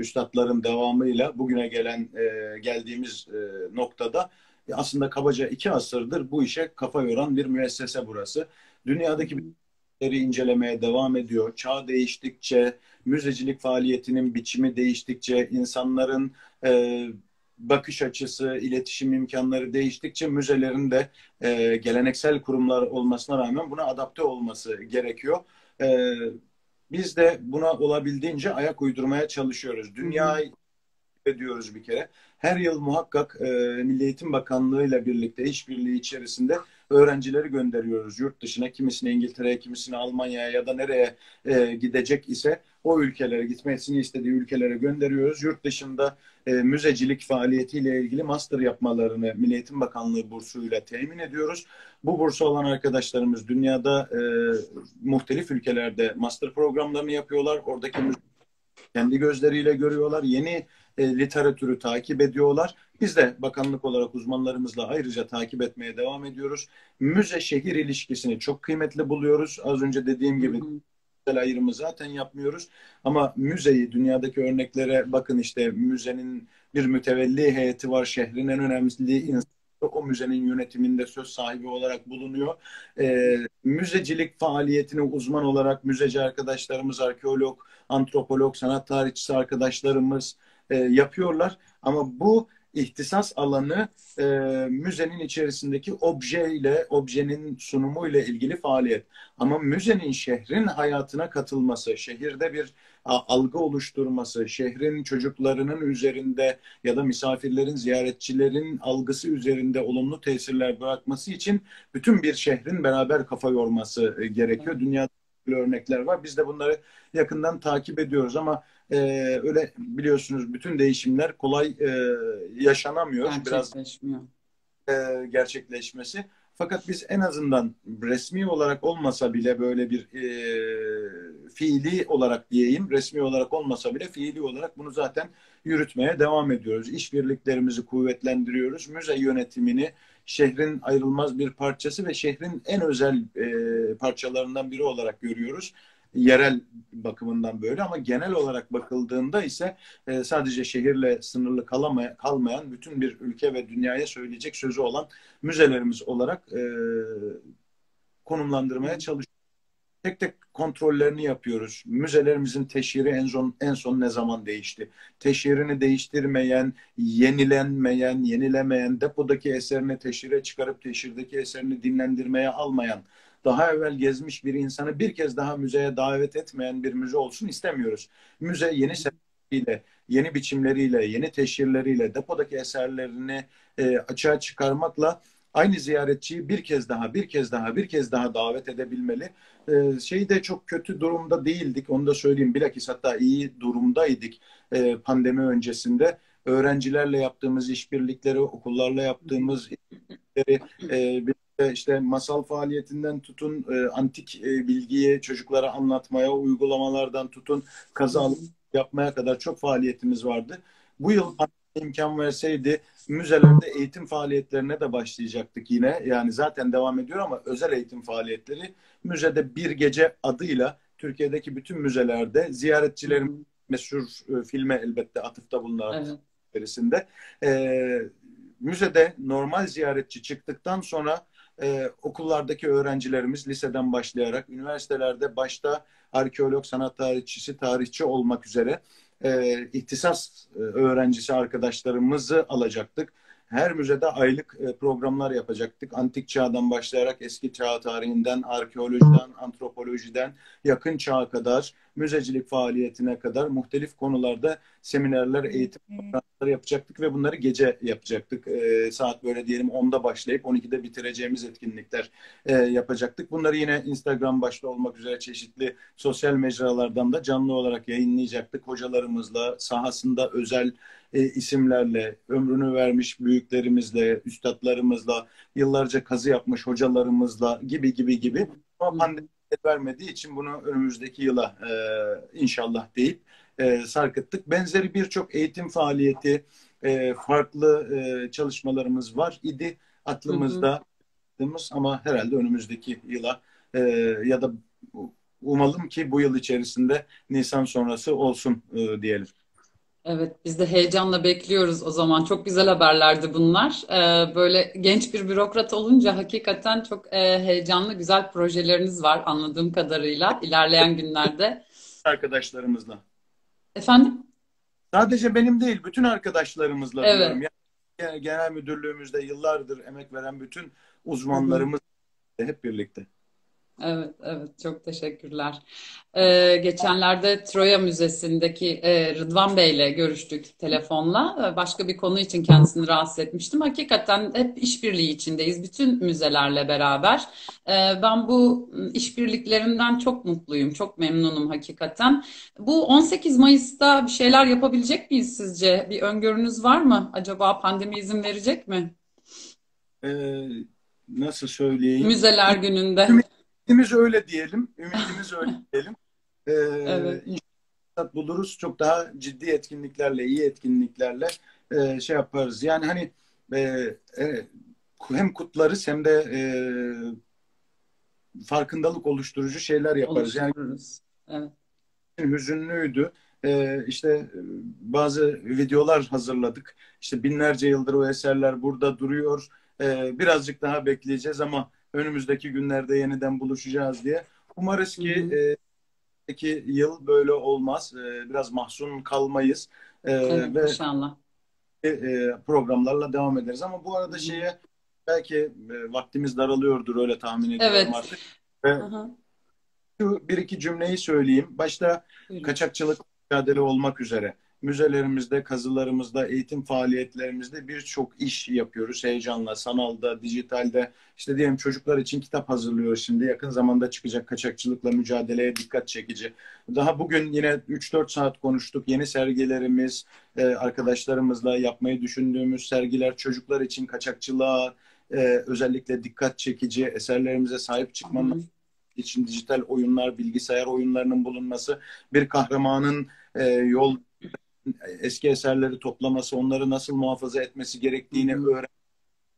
üstadların devamıyla bugüne gelen e, geldiğimiz e, noktada aslında kabaca iki asırdır bu işe kafa yoran bir müessese burası. Dünyadaki bitkileri incelemeye devam ediyor. Çağ değiştikçe, müzecilik faaliyetinin biçimi değiştikçe, insanların e, bakış açısı, iletişim imkanları değiştikçe müzelerin de e, geleneksel kurumlar olmasına rağmen buna adapte olması gerekiyor. E, biz de buna olabildiğince ayak uydurmaya çalışıyoruz. Dünya ediyoruz bir kere. Her yıl muhakkak e, Milli Eğitim Bakanlığı ile birlikte işbirliği içerisinde öğrencileri gönderiyoruz yurt dışına. Kimisine İngiltere'ye, kimisine Almanya'ya ya da nereye e, gidecek ise o ülkelere gitmesini istediği ülkelere gönderiyoruz. Yurt dışında e, müzecilik faaliyetiyle ilgili master yapmalarını Milli Eğitim Bakanlığı bursuyla temin ediyoruz. Bu bursu olan arkadaşlarımız dünyada e, muhtelif ülkelerde master programlarını yapıyorlar. Oradaki kendi gözleriyle görüyorlar. Yeni e, literatürü takip ediyorlar. Biz de bakanlık olarak uzmanlarımızla ayrıca takip etmeye devam ediyoruz. Müze şehir ilişkisini çok kıymetli buluyoruz. Az önce dediğim gibi hı ayrımı zaten yapmıyoruz. Ama müzeyi, dünyadaki örneklere bakın işte müzenin bir mütevelli heyeti var. Şehrin en önemli insan o müzenin yönetiminde söz sahibi olarak bulunuyor. E, müzecilik faaliyetini uzman olarak müzeci arkadaşlarımız, arkeolog, antropolog, sanat tarihçisi arkadaşlarımız e, yapıyorlar. Ama bu ihtisas alanı e, müzenin içerisindeki obje ile objenin sunumu ile ilgili faaliyet. Ama müzenin şehrin hayatına katılması, şehirde bir a, algı oluşturması, şehrin çocuklarının üzerinde ya da misafirlerin, ziyaretçilerin algısı üzerinde olumlu tesirler bırakması için bütün bir şehrin beraber kafa yorması e, gerekiyor. Dünyada örnekler var. Biz de bunları yakından takip ediyoruz ama e, öyle biliyorsunuz bütün değişimler kolay e, yaşanamıyor. Biraz e, gerçekleşmesi. Fakat biz en azından resmi olarak olmasa bile böyle bir e, fiili olarak diyeyim, resmi olarak olmasa bile fiili olarak bunu zaten yürütmeye devam ediyoruz. İşbirliklerimizi kuvvetlendiriyoruz. Müze yönetimini şehrin ayrılmaz bir parçası ve şehrin en özel e, parçalarından biri olarak görüyoruz yerel bakımından böyle ama genel olarak bakıldığında ise e, sadece şehirle sınırlı kalamaya, kalmayan bütün bir ülke ve dünyaya söyleyecek sözü olan müzelerimiz olarak e, konumlandırmaya çalışıyoruz. Tek tek kontrollerini yapıyoruz. Müzelerimizin teşhiri en son en son ne zaman değişti? Teşhirini değiştirmeyen, yenilenmeyen, yenilemeyen, depodaki eserini teşhire çıkarıp teşhirdeki eserini dinlendirmeye almayan daha evvel gezmiş bir insanı bir kez daha müzeye davet etmeyen bir müze olsun istemiyoruz. Müze yeni sebebiyle, yeni biçimleriyle, yeni teşhirleriyle, depodaki eserlerini e, açığa çıkarmakla aynı ziyaretçiyi bir kez daha, bir kez daha, bir kez daha davet edebilmeli. Ee, şey de çok kötü durumda değildik, onu da söyleyeyim. Bilakis hatta iyi durumdaydık e, pandemi öncesinde. Öğrencilerle yaptığımız işbirlikleri, okullarla yaptığımız işbirlikleri, e, işte masal faaliyetinden tutun e, antik e, bilgiyi çocuklara anlatmaya, uygulamalardan tutun kazı alıp yapmaya kadar çok faaliyetimiz vardı. Bu yıl imkan verseydi müzelerde eğitim faaliyetlerine de başlayacaktık yine. Yani zaten devam ediyor ama özel eğitim faaliyetleri müzede bir gece adıyla Türkiye'deki bütün müzelerde ziyaretçilerin meşhur e, filme elbette atıfta bulunarak evet. içerisinde e, müzede normal ziyaretçi çıktıktan sonra e, okullardaki öğrencilerimiz liseden başlayarak üniversitelerde başta arkeolog, sanat tarihçisi, tarihçi olmak üzere e, ihtisas e, öğrencisi arkadaşlarımızı alacaktık. Her müzede aylık e, programlar yapacaktık. Antik çağdan başlayarak eski çağ tarihinden, arkeolojiden, antropolojiden yakın çağa kadar, müzecilik faaliyetine kadar muhtelif konularda seminerler, eğitim programları yapacaktık ve bunları gece yapacaktık. E, saat böyle diyelim 10'da başlayıp 12'de bitireceğimiz etkinlikler e, yapacaktık. Bunları yine Instagram başta olmak üzere çeşitli sosyal mecralardan da canlı olarak yayınlayacaktık. Hocalarımızla, sahasında özel e, isimlerle, ömrünü vermiş büyüklerimizle, üstadlarımızla, yıllarca kazı yapmış hocalarımızla gibi gibi gibi. Ama pandemi vermediği için bunu önümüzdeki yıla e, inşallah deyip e, sarkıttık. Benzeri birçok eğitim faaliyeti, e, farklı e, çalışmalarımız var idi aklımızda hı hı. ama herhalde önümüzdeki yıla e, ya da umalım ki bu yıl içerisinde Nisan sonrası olsun e, diyelim. Evet, biz de heyecanla bekliyoruz o zaman. Çok güzel haberlerdi bunlar. Ee, böyle genç bir bürokrat olunca hakikaten çok e, heyecanlı, güzel projeleriniz var anladığım kadarıyla ilerleyen günlerde. Arkadaşlarımızla. Efendim? Sadece benim değil, bütün arkadaşlarımızla evet. diyorum. Yani genel müdürlüğümüzde yıllardır emek veren bütün uzmanlarımız Hı-hı. hep birlikte. Evet, evet. Çok teşekkürler. Ee, geçenlerde Troya Müzesi'ndeki e, Rıdvan Bey'le görüştük telefonla. Ee, başka bir konu için kendisini rahatsız etmiştim. Hakikaten hep işbirliği içindeyiz. Bütün müzelerle beraber. Ee, ben bu işbirliklerinden çok mutluyum. Çok memnunum hakikaten. Bu 18 Mayıs'ta bir şeyler yapabilecek miyiz sizce? Bir öngörünüz var mı? Acaba pandemi izin verecek mi? Ee, nasıl söyleyeyim? Müzeler gününde. Ümidimiz öyle diyelim. Ümidimiz öyle diyelim. Ee, evet. fırsat buluruz çok daha ciddi etkinliklerle, iyi etkinliklerle e, şey yaparız. Yani hani e, e, hem kutlarız hem de e, farkındalık oluşturucu şeyler yaparız. Yani evet. hüzünlüydü. Ee, işte bazı videolar hazırladık. İşte binlerce yıldır o eserler burada duruyor. Ee, birazcık daha bekleyeceğiz ama önümüzdeki günlerde yeniden buluşacağız diye. Umarız ki e, ki yıl böyle olmaz. E, biraz mahzun kalmayız. E, evet, ve inşallah. E, programlarla devam ederiz. Ama bu arada şeye belki e, vaktimiz daralıyordur öyle tahmin ediyorum evet. artık. Ve şu bir iki cümleyi söyleyeyim. Başta Buyurun. kaçakçılık mücadele olmak üzere müzelerimizde, kazılarımızda, eğitim faaliyetlerimizde birçok iş yapıyoruz heyecanla. Sanalda, dijitalde. İşte diyelim çocuklar için kitap hazırlıyoruz şimdi. Yakın zamanda çıkacak kaçakçılıkla mücadeleye dikkat çekici. Daha bugün yine 3-4 saat konuştuk. Yeni sergilerimiz, e, arkadaşlarımızla yapmayı düşündüğümüz sergiler çocuklar için kaçakçılığa e, özellikle dikkat çekici eserlerimize sahip çıkmanın için dijital oyunlar, bilgisayar oyunlarının bulunması, bir kahramanın e, yol eski eserleri toplaması, onları nasıl muhafaza etmesi gerektiğini öğren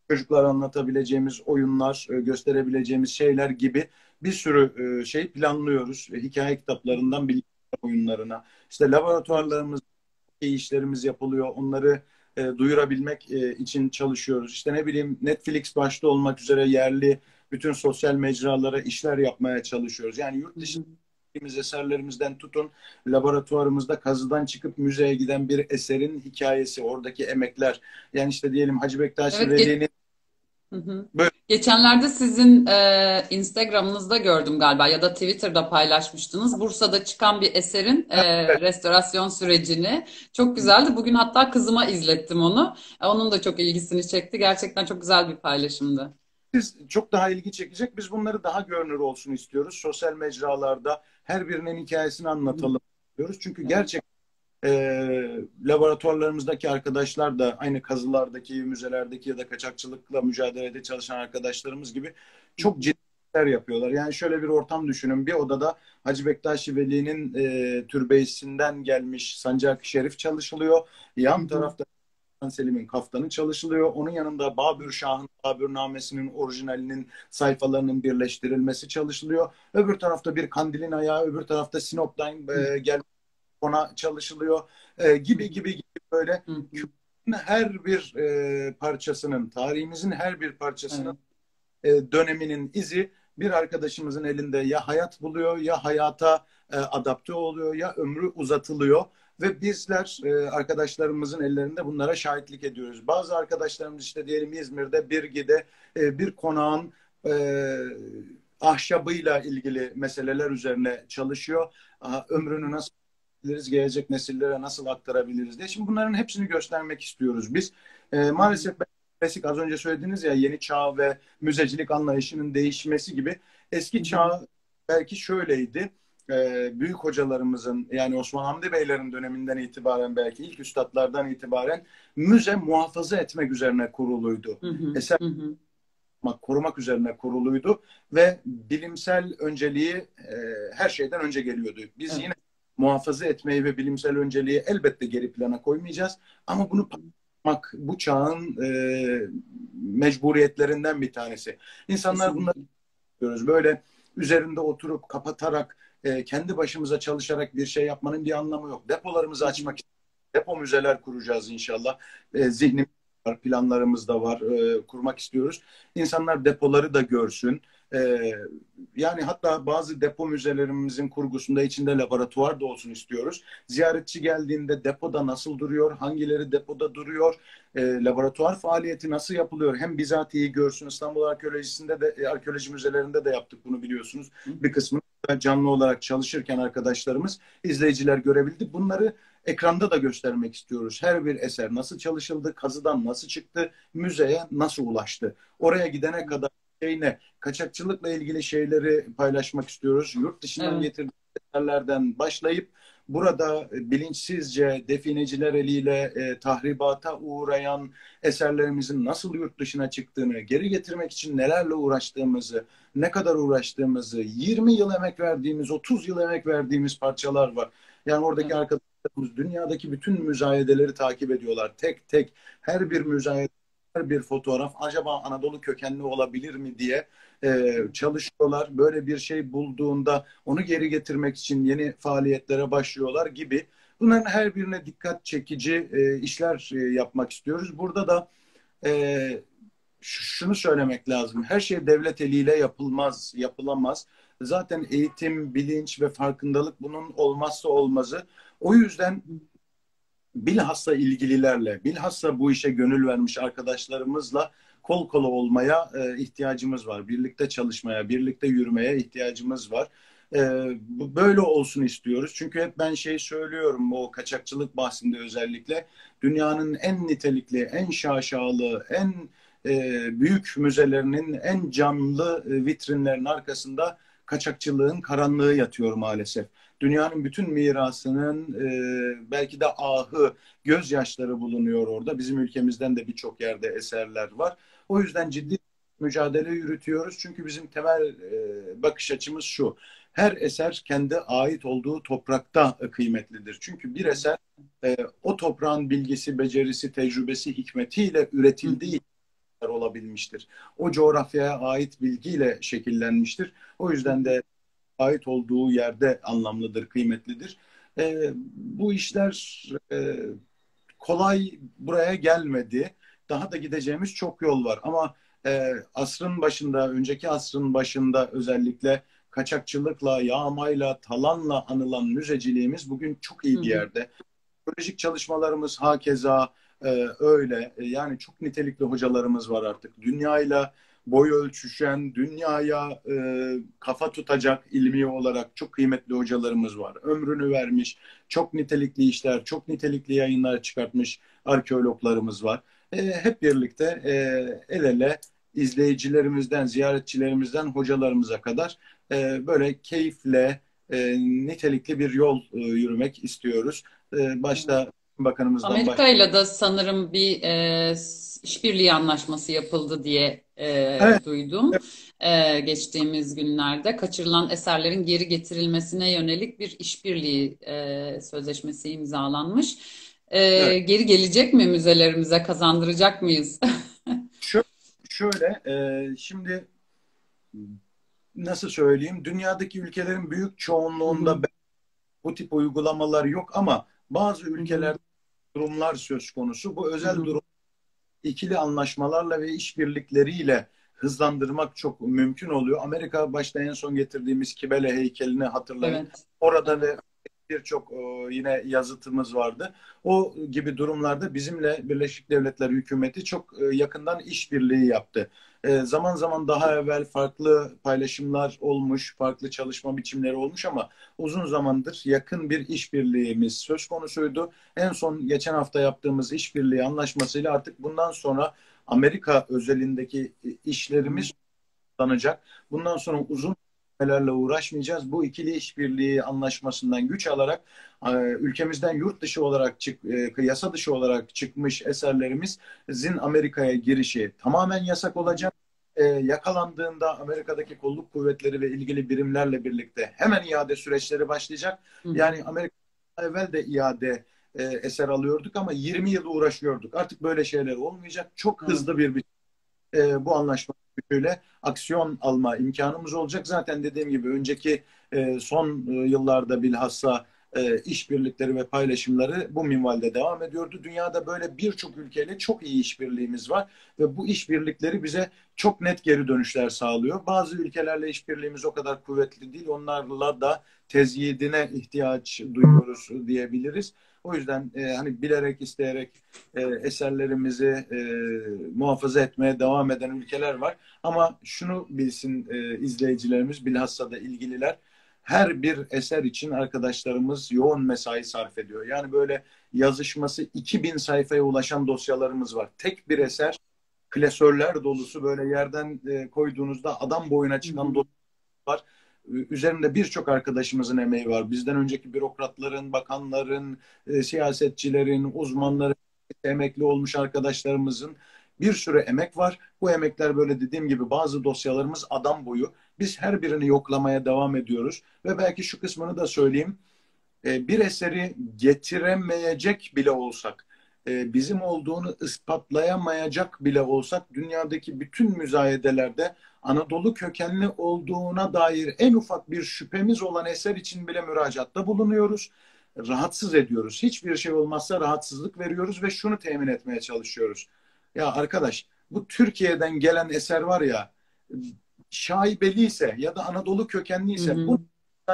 çocuklara anlatabileceğimiz oyunlar, e, gösterebileceğimiz şeyler gibi bir sürü e, şey planlıyoruz. Hikaye kitaplarından bilgisayar oyunlarına. İşte laboratuvarlarımız işlerimiz yapılıyor. Onları e, duyurabilmek için çalışıyoruz. İşte ne bileyim Netflix başta olmak üzere yerli bütün sosyal mecralara işler yapmaya çalışıyoruz. Yani yurt dışında eserlerimizden tutun laboratuvarımızda kazıdan çıkıp müzeye giden bir eserin hikayesi, oradaki emekler. Yani işte diyelim Hacı Bektaş evet, Veli'nin Böyle. Geçenlerde sizin e, Instagram'ınızda gördüm galiba ya da Twitter'da paylaşmıştınız. Bursa'da çıkan bir eserin e, restorasyon sürecini. Çok güzeldi. Bugün hatta kızıma izlettim onu. E, onun da çok ilgisini çekti. Gerçekten çok güzel bir paylaşımdı. Biz çok daha ilgi çekecek. Biz bunları daha görünür olsun istiyoruz. Sosyal mecralarda her birinin hikayesini anlatalım diyoruz. Çünkü gerçekten e, laboratuvarlarımızdaki arkadaşlar da aynı kazılardaki, müzelerdeki ya da kaçakçılıkla mücadelede çalışan arkadaşlarımız gibi çok ciddi işler yapıyorlar. Yani şöyle bir ortam düşünün. Bir odada Hacı Bektaş Veli'nin e, türbesinden gelmiş sancak şerif çalışılıyor. Yan tarafta Selim'in kaftanı çalışılıyor. Onun yanında Babür Şah'ın Babürnamesi'nin orijinalinin sayfalarının birleştirilmesi çalışılıyor. Öbür tarafta bir kandilin ayağı, öbür tarafta Sinop'tan e, gel ona çalışılıyor e, gibi gibi gibi böyle her bir e, parçasının, tarihimizin her bir parçasının evet. e, döneminin izi bir arkadaşımızın elinde ya hayat buluyor ya hayata e, adapte oluyor ya ömrü uzatılıyor ve bizler e, arkadaşlarımızın ellerinde bunlara şahitlik ediyoruz. Bazı arkadaşlarımız işte diyelim İzmir'de bir gide e, bir konağın e, ahşabıyla ilgili meseleler üzerine çalışıyor. Ömrünü nasıl biliriz, gelecek nesillere nasıl aktarabiliriz diye. Şimdi bunların hepsini göstermek istiyoruz biz. E, maalesef klasik az önce söylediğiniz ya yeni çağ ve müzecilik anlayışının değişmesi gibi eski çağ belki şöyleydi e, büyük hocalarımızın yani Osman Hamdi Beylerin döneminden itibaren belki ilk üstadlardan itibaren müze muhafaza etmek üzerine kuruluydu. Hı hı, Eser hı. korumak üzerine kuruluydu ve bilimsel önceliği e, her şeyden önce geliyordu. Biz evet. yine muhafaza etmeyi ve bilimsel önceliği elbette geri plana koymayacağız ama bunu yapmak bu çağın e, mecburiyetlerinden bir tanesi. İnsanlar bunları diyoruz. Böyle üzerinde oturup kapatarak e, kendi başımıza çalışarak bir şey yapmanın bir anlamı yok. Depolarımızı açmak depo müzeler kuracağız inşallah. E, zihnim var, planlarımız da var, e, kurmak istiyoruz. İnsanlar depoları da görsün. E, yani hatta bazı depo müzelerimizin kurgusunda içinde laboratuvar da olsun istiyoruz. Ziyaretçi geldiğinde depoda nasıl duruyor, hangileri depoda duruyor, e, laboratuvar faaliyeti nasıl yapılıyor hem bizatihi görsün. İstanbul Arkeolojisi'nde de, e, arkeoloji müzelerinde de yaptık bunu biliyorsunuz. Bir kısmını canlı olarak çalışırken arkadaşlarımız, izleyiciler görebildi. Bunları ekranda da göstermek istiyoruz. Her bir eser nasıl çalışıldı, kazıdan nasıl çıktı, müzeye nasıl ulaştı. Oraya gidene kadar şey ne? Kaçakçılıkla ilgili şeyleri paylaşmak istiyoruz. Yurt dışından evet. getirdiğimiz eserlerden başlayıp burada bilinçsizce defineciler eliyle e, tahribata uğrayan eserlerimizin nasıl yurt dışına çıktığını, geri getirmek için nelerle uğraştığımızı, ne kadar uğraştığımızı, 20 yıl emek verdiğimiz, 30 yıl emek verdiğimiz parçalar var. Yani oradaki evet. arkadaşlarımız dünyadaki bütün müzayedeleri takip ediyorlar. Tek tek her bir müzayede bir fotoğraf acaba Anadolu kökenli olabilir mi diye e, çalışıyorlar. Böyle bir şey bulduğunda onu geri getirmek için yeni faaliyetlere başlıyorlar gibi. Bunların her birine dikkat çekici e, işler e, yapmak istiyoruz. Burada da e, şunu söylemek lazım. Her şey devlet eliyle yapılmaz, yapılamaz. Zaten eğitim, bilinç ve farkındalık bunun olmazsa olmazı. O yüzden bilhassa ilgililerle, bilhassa bu işe gönül vermiş arkadaşlarımızla kol kola olmaya e, ihtiyacımız var. Birlikte çalışmaya, birlikte yürümeye ihtiyacımız var. E, böyle olsun istiyoruz. Çünkü hep ben şey söylüyorum o kaçakçılık bahsinde özellikle dünyanın en nitelikli, en şaşalı, en e, büyük müzelerinin en canlı e, vitrinlerin arkasında kaçakçılığın karanlığı yatıyor maalesef. Dünyanın bütün mirasının e, belki de ahı, gözyaşları bulunuyor orada. Bizim ülkemizden de birçok yerde eserler var. O yüzden ciddi mücadele yürütüyoruz. Çünkü bizim temel e, bakış açımız şu. Her eser kendi ait olduğu toprakta kıymetlidir. Çünkü bir eser e, o toprağın bilgisi, becerisi, tecrübesi, hikmetiyle üretildiği olabilmiştir. O coğrafyaya ait bilgiyle şekillenmiştir. O yüzden de ait olduğu yerde anlamlıdır, kıymetlidir. E, bu işler e, kolay buraya gelmedi. Daha da gideceğimiz çok yol var. Ama e, asrın başında, önceki asrın başında özellikle kaçakçılıkla, yağmayla, talanla anılan müzeciliğimiz bugün çok iyi bir yerde. Arkeolojik çalışmalarımız hakeza e, öyle. E, yani çok nitelikli hocalarımız var artık. Dünyayla boy ölçüşen, dünyaya e, kafa tutacak ilmi olarak çok kıymetli hocalarımız var. Ömrünü vermiş, çok nitelikli işler, çok nitelikli yayınlar çıkartmış arkeologlarımız var. E, hep birlikte e, el ele izleyicilerimizden, ziyaretçilerimizden hocalarımıza kadar e, böyle keyifle, e, nitelikli bir yol e, yürümek istiyoruz. E, başta bakanımızdan Amerika ile de sanırım bir e, işbirliği anlaşması yapıldı diye e, evet. duydum. Evet. E, geçtiğimiz günlerde kaçırılan eserlerin geri getirilmesine yönelik bir işbirliği e, sözleşmesi imzalanmış. E, evet. Geri gelecek mi müzelerimize kazandıracak mıyız? şöyle, şöyle e, şimdi nasıl söyleyeyim dünyadaki ülkelerin büyük çoğunluğunda Hı-hı. bu tip uygulamalar yok ama bazı ülkelerde durumlar söz konusu. Bu özel Hı-hı. durum ikili anlaşmalarla ve işbirlikleriyle hızlandırmak çok mümkün oluyor. Amerika başta en son getirdiğimiz Kibele heykelini hatırlayın. Evet. Orada ve birçok yine yazıtımız vardı. O gibi durumlarda bizimle Birleşik Devletler hükümeti çok e, yakından işbirliği yaptı. E, zaman zaman daha evvel farklı paylaşımlar olmuş, farklı çalışma biçimleri olmuş ama uzun zamandır yakın bir işbirliğimiz söz konusuydu. En son geçen hafta yaptığımız işbirliği anlaşmasıyla artık bundan sonra Amerika özelindeki işlerimiz kullanacak. Bundan sonra uzun meselelерle uğraşmayacağız. Bu ikili işbirliği anlaşmasından güç alarak e, ülkemizden yurt dışı olarak çık, e, yasa dışı olarak çıkmış eserlerimizin Amerika'ya girişi tamamen yasak olacak. E, yakalandığında Amerika'daki kolluk kuvvetleri ve ilgili birimlerle birlikte hemen iade süreçleri başlayacak. Hı. Yani Amerika evvel de iade eser alıyorduk ama 20 yıl uğraşıyorduk. Artık böyle şeyler olmayacak. Çok hızlı bir biçimde bu anlaşma gücüyle aksiyon alma imkanımız olacak. Zaten dediğim gibi önceki e, son e, yıllarda bilhassa e, işbirlikleri ve paylaşımları bu minvalde devam ediyordu. Dünyada böyle birçok ülkeyle çok iyi işbirliğimiz var ve bu işbirlikleri bize çok net geri dönüşler sağlıyor. Bazı ülkelerle işbirliğimiz o kadar kuvvetli değil. Onlarla da tezyidine ihtiyaç duyuyoruz diyebiliriz. O yüzden e, hani bilerek isteyerek e, eserlerimizi e, muhafaza etmeye devam eden ülkeler var. Ama şunu bilsin e, izleyicilerimiz bilhassa da ilgililer her bir eser için arkadaşlarımız yoğun mesai sarf ediyor. Yani böyle yazışması 2000 sayfaya ulaşan dosyalarımız var. Tek bir eser klasörler dolusu böyle yerden e, koyduğunuzda adam boyuna çıkan dosyalar var üzerinde birçok arkadaşımızın emeği var. Bizden önceki bürokratların, bakanların, e, siyasetçilerin, uzmanların, emekli olmuş arkadaşlarımızın bir sürü emek var. Bu emekler böyle dediğim gibi bazı dosyalarımız adam boyu. Biz her birini yoklamaya devam ediyoruz ve belki şu kısmını da söyleyeyim. e, bir eseri getiremeyecek bile olsak, e, bizim olduğunu ispatlayamayacak bile olsak dünyadaki bütün müzayedelerde Anadolu kökenli olduğuna dair en ufak bir şüphemiz olan eser için bile müracaatta bulunuyoruz. Rahatsız ediyoruz. Hiçbir şey olmazsa rahatsızlık veriyoruz ve şunu temin etmeye çalışıyoruz. Ya arkadaş bu Türkiye'den gelen eser var ya şaibeliyse ya da Anadolu kökenliyse hı hı. bu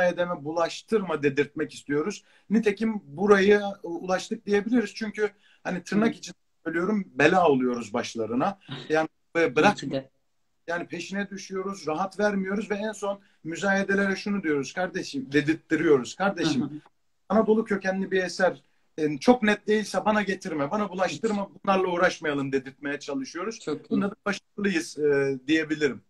edeme bulaştırma dedirtmek istiyoruz. Nitekim burayı ulaştık diyebiliriz. Çünkü hani tırnak için söylüyorum bela oluyoruz başlarına. Yani bırak yani peşine düşüyoruz, rahat vermiyoruz ve en son müzayedelere şunu diyoruz kardeşim, dedirttiriyoruz. Kardeşim Anadolu kökenli bir eser e, çok net değilse bana getirme, bana bulaştırma, bunlarla uğraşmayalım dedirtmeye çalışıyoruz. Çok Bunda da başarılıyız e, diyebilirim.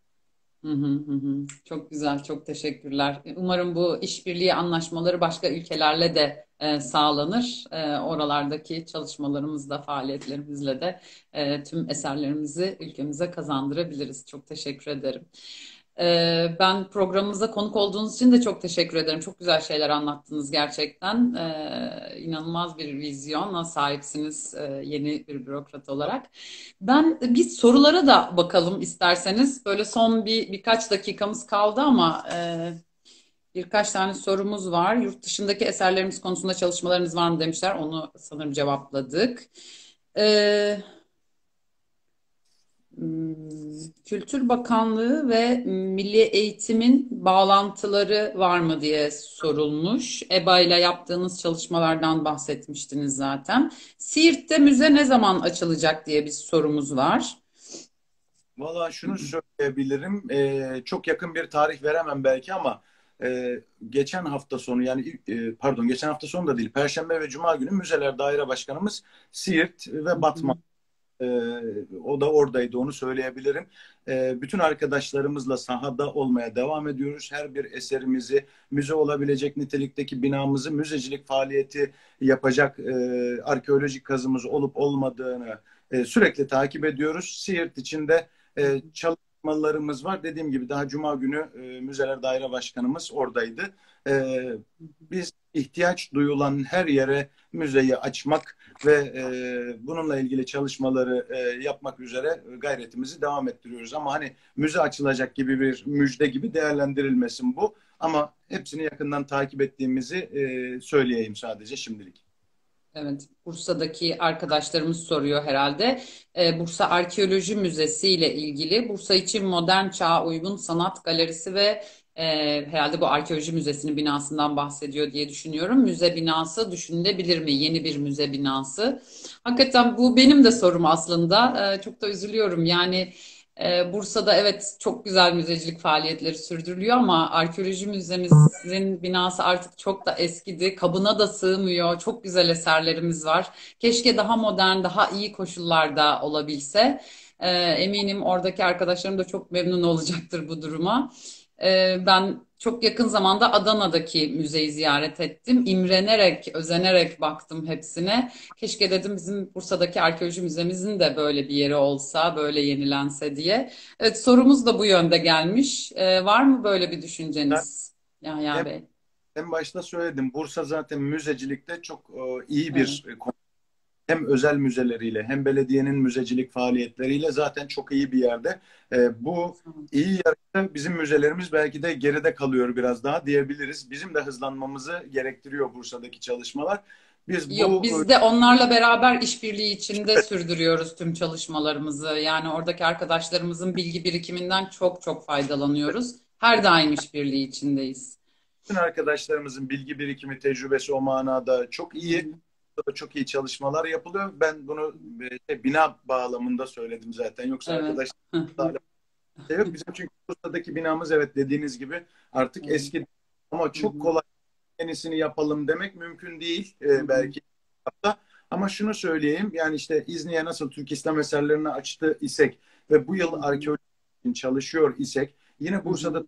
Hı hı hı. Çok güzel, çok teşekkürler. Umarım bu işbirliği anlaşmaları başka ülkelerle de e, sağlanır. E, oralardaki çalışmalarımızda, faaliyetlerimizle de e, tüm eserlerimizi ülkemize kazandırabiliriz. Çok teşekkür ederim. Ee, ben programımıza konuk olduğunuz için de çok teşekkür ederim. Çok güzel şeyler anlattınız gerçekten. Ee, inanılmaz bir vizyona sahipsiniz e, yeni bir bürokrat olarak. Ben biz sorulara da bakalım isterseniz. Böyle son bir birkaç dakikamız kaldı ama e, birkaç tane sorumuz var. Yurt dışındaki eserlerimiz konusunda çalışmalarınız var mı demişler. Onu sanırım cevapladık. Evet. Hmm, Kültür Bakanlığı ve Milli Eğitim'in bağlantıları var mı diye sorulmuş. EBA ile yaptığınız çalışmalardan bahsetmiştiniz zaten. Siirt'te müze ne zaman açılacak diye bir sorumuz var. Valla şunu söyleyebilirim. Ee, çok yakın bir tarih veremem belki ama e, geçen hafta sonu yani e, pardon geçen hafta sonu da değil Perşembe ve Cuma günü Müzeler Daire Başkanımız Siirt ve Batman e, o da oradaydı onu söyleyebilirim. E, bütün arkadaşlarımızla sahada olmaya devam ediyoruz. Her bir eserimizi müze olabilecek nitelikteki binamızı müzecilik faaliyeti yapacak e, arkeolojik kazımız olup olmadığını e, sürekli takip ediyoruz. Siirt içinde e, çalışmalarımız var. Dediğim gibi daha Cuma günü e, Müzeler Daire Başkanımız oradaydı. E, biz ihtiyaç duyulan her yere müzeyi açmak ve e, bununla ilgili çalışmaları e, yapmak üzere gayretimizi devam ettiriyoruz. Ama hani müze açılacak gibi bir müjde gibi değerlendirilmesin bu. Ama hepsini yakından takip ettiğimizi e, söyleyeyim sadece şimdilik. Evet, Bursa'daki arkadaşlarımız soruyor herhalde. Ee, Bursa Arkeoloji Müzesi ile ilgili Bursa için modern çağa uygun sanat galerisi ve e, herhalde bu arkeoloji müzesinin binasından bahsediyor diye düşünüyorum. Müze binası düşünülebilir mi? Yeni bir müze binası. Hakikaten bu benim de sorum aslında. E, çok da üzülüyorum. Yani e, Bursa'da evet çok güzel müzecilik faaliyetleri sürdürülüyor ama arkeoloji müzemizin binası artık çok da eskidi. Kabına da sığmıyor. Çok güzel eserlerimiz var. Keşke daha modern, daha iyi koşullarda olabilse. E, eminim oradaki arkadaşlarım da çok memnun olacaktır bu duruma. Ee, ben çok yakın zamanda Adana'daki müzeyi ziyaret ettim. İmrenerek, özenerek baktım hepsine. Keşke dedim bizim Bursa'daki arkeoloji müzemizin de böyle bir yeri olsa, böyle yenilense diye. Evet sorumuz da bu yönde gelmiş. Ee, var mı böyle bir düşünceniz Yahya Bey? En başta söyledim. Bursa zaten müzecilikte çok e, iyi bir evet hem özel müzeleriyle hem belediyenin müzecilik faaliyetleriyle zaten çok iyi bir yerde. E, bu iyi yerde bizim müzelerimiz belki de geride kalıyor biraz daha diyebiliriz. Bizim de hızlanmamızı gerektiriyor Bursa'daki çalışmalar. Biz bu... Yok biz de onlarla beraber işbirliği içinde sürdürüyoruz tüm çalışmalarımızı. Yani oradaki arkadaşlarımızın bilgi birikiminden çok çok faydalanıyoruz. Her daim işbirliği içindeyiz. Bütün arkadaşlarımızın bilgi birikimi, tecrübesi o manada çok iyi. Da çok iyi çalışmalar yapılıyor. Ben bunu e, bina bağlamında söyledim zaten. Yoksa evet. arkadaşlar şey yok. Bizim çünkü Bursa'daki binamız evet dediğiniz gibi artık evet. eski ama çok kolay yenisini yapalım demek mümkün değil ee, belki. Ama şunu söyleyeyim yani işte İzni'ye nasıl Türk İslam eserlerini açtı isek ve bu yıl arkeoloji çalışıyor isek yine Bursa'da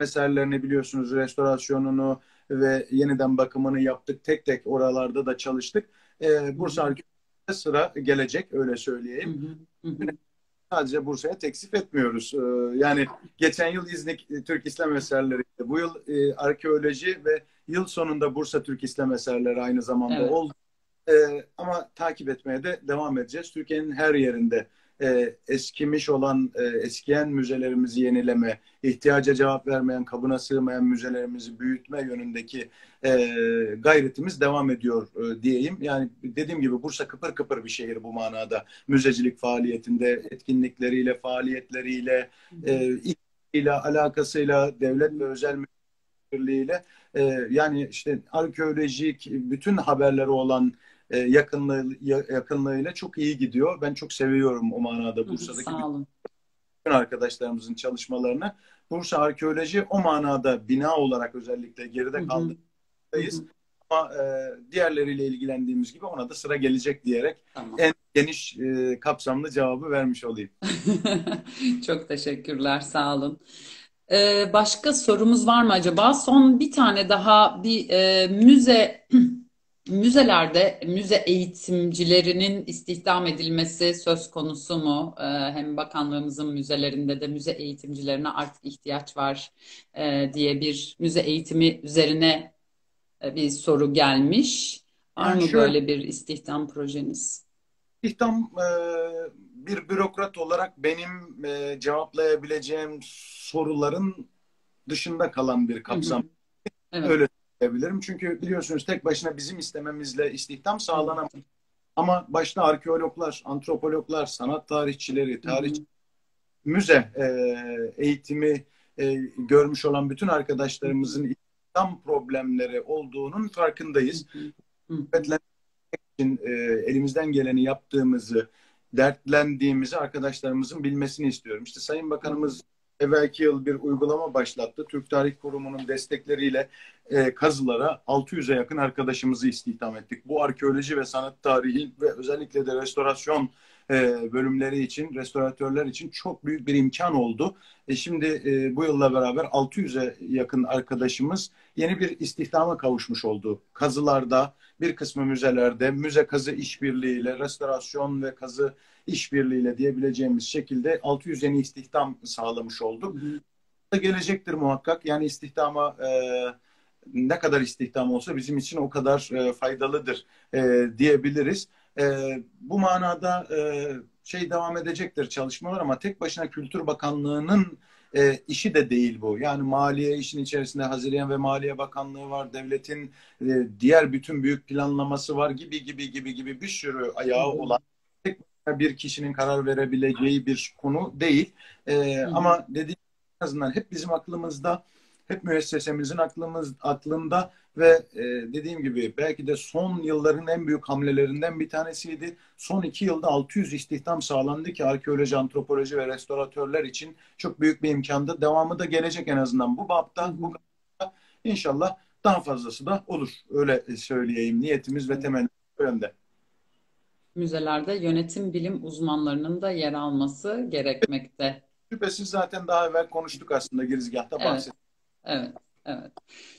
eserlerini biliyorsunuz restorasyonunu ve yeniden bakımını yaptık. Tek tek oralarda da çalıştık. E, Bursa Arkeoloji'de sıra gelecek öyle söyleyeyim. Hı hı hı. sadece Bursa'ya teksif etmiyoruz. Ee, yani geçen yıl İznik Türk İslam Eserleri, bu yıl e, arkeoloji ve yıl sonunda Bursa Türk İslam Eserleri aynı zamanda evet. oldu. Ee, ama takip etmeye de devam edeceğiz. Türkiye'nin her yerinde e, eskimiş olan e, eskiyen müzelerimizi yenileme, ihtiyaca cevap vermeyen, kabına sığmayan müzelerimizi büyütme yönündeki e, gayretimiz devam ediyor diyeyim. Yani dediğim gibi Bursa kıpır kıpır bir şehir bu manada. Müzecilik faaliyetinde, etkinlikleriyle, faaliyetleriyle, e, ile alakasıyla, devlet ve özel müdürlüğüyle e, yani işte arkeolojik bütün haberleri olan e, yakınlığı, yakınlığıyla çok iyi gidiyor. Ben çok seviyorum o manada Bursa'daki Sağ olun. bütün arkadaşlarımızın çalışmalarını. Bursa arkeoloji o manada bina olarak özellikle geride kaldığındayız. Ama e, diğerleriyle ilgilendiğimiz gibi ona da sıra gelecek diyerek tamam. en geniş e, kapsamlı cevabı vermiş olayım. çok teşekkürler, sağ olun. Ee, başka sorumuz var mı acaba? Son bir tane daha bir e, müze müzelerde müze eğitimcilerinin istihdam edilmesi söz konusu mu? Ee, hem bakanlığımızın müzelerinde de müze eğitimcilerine artık ihtiyaç var e, diye bir müze eğitimi üzerine e, bir soru gelmiş. Var yani mı böyle bir istihdam projeniz? İstihdam e, bir bürokrat olarak benim cevaplayabileceğim soruların dışında kalan bir kapsam. Evet. Öyle diyebilirim. Çünkü biliyorsunuz tek başına bizim istememizle istihdam sağlanamaz. Ama başta arkeologlar, antropologlar, sanat tarihçileri, tarih müze e, eğitimi e, görmüş olan bütün arkadaşlarımızın istihdam problemleri olduğunun farkındayız. Hı için e, elimizden geleni yaptığımızı, dertlendiğimizi arkadaşlarımızın bilmesini istiyorum. İşte Sayın Bakanımız evvelki yıl bir uygulama başlattı. Türk Tarih Kurumu'nun destekleriyle e, kazılara 600'e yakın arkadaşımızı istihdam ettik. Bu arkeoloji ve sanat tarihi ve özellikle de restorasyon e, bölümleri için, restoratörler için çok büyük bir imkan oldu. E, şimdi e, bu yılla beraber 600'e yakın arkadaşımız yeni bir istihdama kavuşmuş oldu. Kazılarda, bir kısmı müzelerde, müze kazı işbirliğiyle, restorasyon ve kazı işbirliğiyle diyebileceğimiz şekilde 600 yeni istihdam sağlamış olduk. Hı. Gelecektir muhakkak. Yani istihdama e, ne kadar istihdam olsa bizim için o kadar e, faydalıdır e, diyebiliriz. E, bu manada e, şey devam edecektir çalışmalar ama tek başına Kültür Bakanlığı'nın e, işi de değil bu. Yani maliye işin içerisinde Hazine ve Maliye Bakanlığı var, devletin e, diğer bütün büyük planlaması var gibi gibi gibi gibi bir sürü ayağı olan tek bir kişinin karar verebileceği bir konu değil. E, ama dediğim azından hep bizim aklımızda hep müessesemizin aklımız aklında ve e, dediğim gibi belki de son yılların en büyük hamlelerinden bir tanesiydi. Son iki yılda 600 istihdam sağlandı ki arkeoloji, antropoloji ve restoratörler için çok büyük bir imkandı. Devamı da gelecek en azından bu bapta. Bu inşallah daha fazlası da olur. Öyle söyleyeyim. Niyetimiz ve temenni yönde. Müzelerde yönetim bilim uzmanlarının da yer alması gerekmekte. Şüphesiz zaten daha evvel konuştuk aslında girizgahta evet. bahsettik. Evet, evet.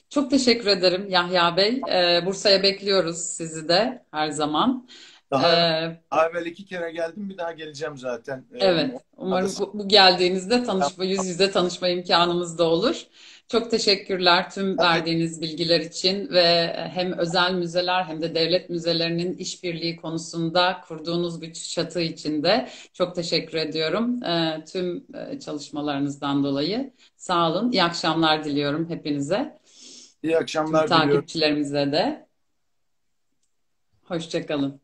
Çok teşekkür ederim Yahya Bey. Ee, Bursa'ya bekliyoruz sizi de her zaman. Daha, ee, daha evvel iki kere geldim bir daha geleceğim zaten. Ee, evet. Umarım bu, bu geldiğinizde tanışma, yüz yüze tanışma imkanımız da olur. Çok teşekkürler tüm verdiğiniz bilgiler için ve hem özel müzeler hem de devlet müzelerinin işbirliği konusunda kurduğunuz bir çatı için de çok teşekkür ediyorum. Ee, tüm e, çalışmalarınızdan dolayı. Sağ olun. İyi akşamlar diliyorum hepinize. İyi akşamlar tüm diliyorum. Takipçilerimize de. Hoşçakalın.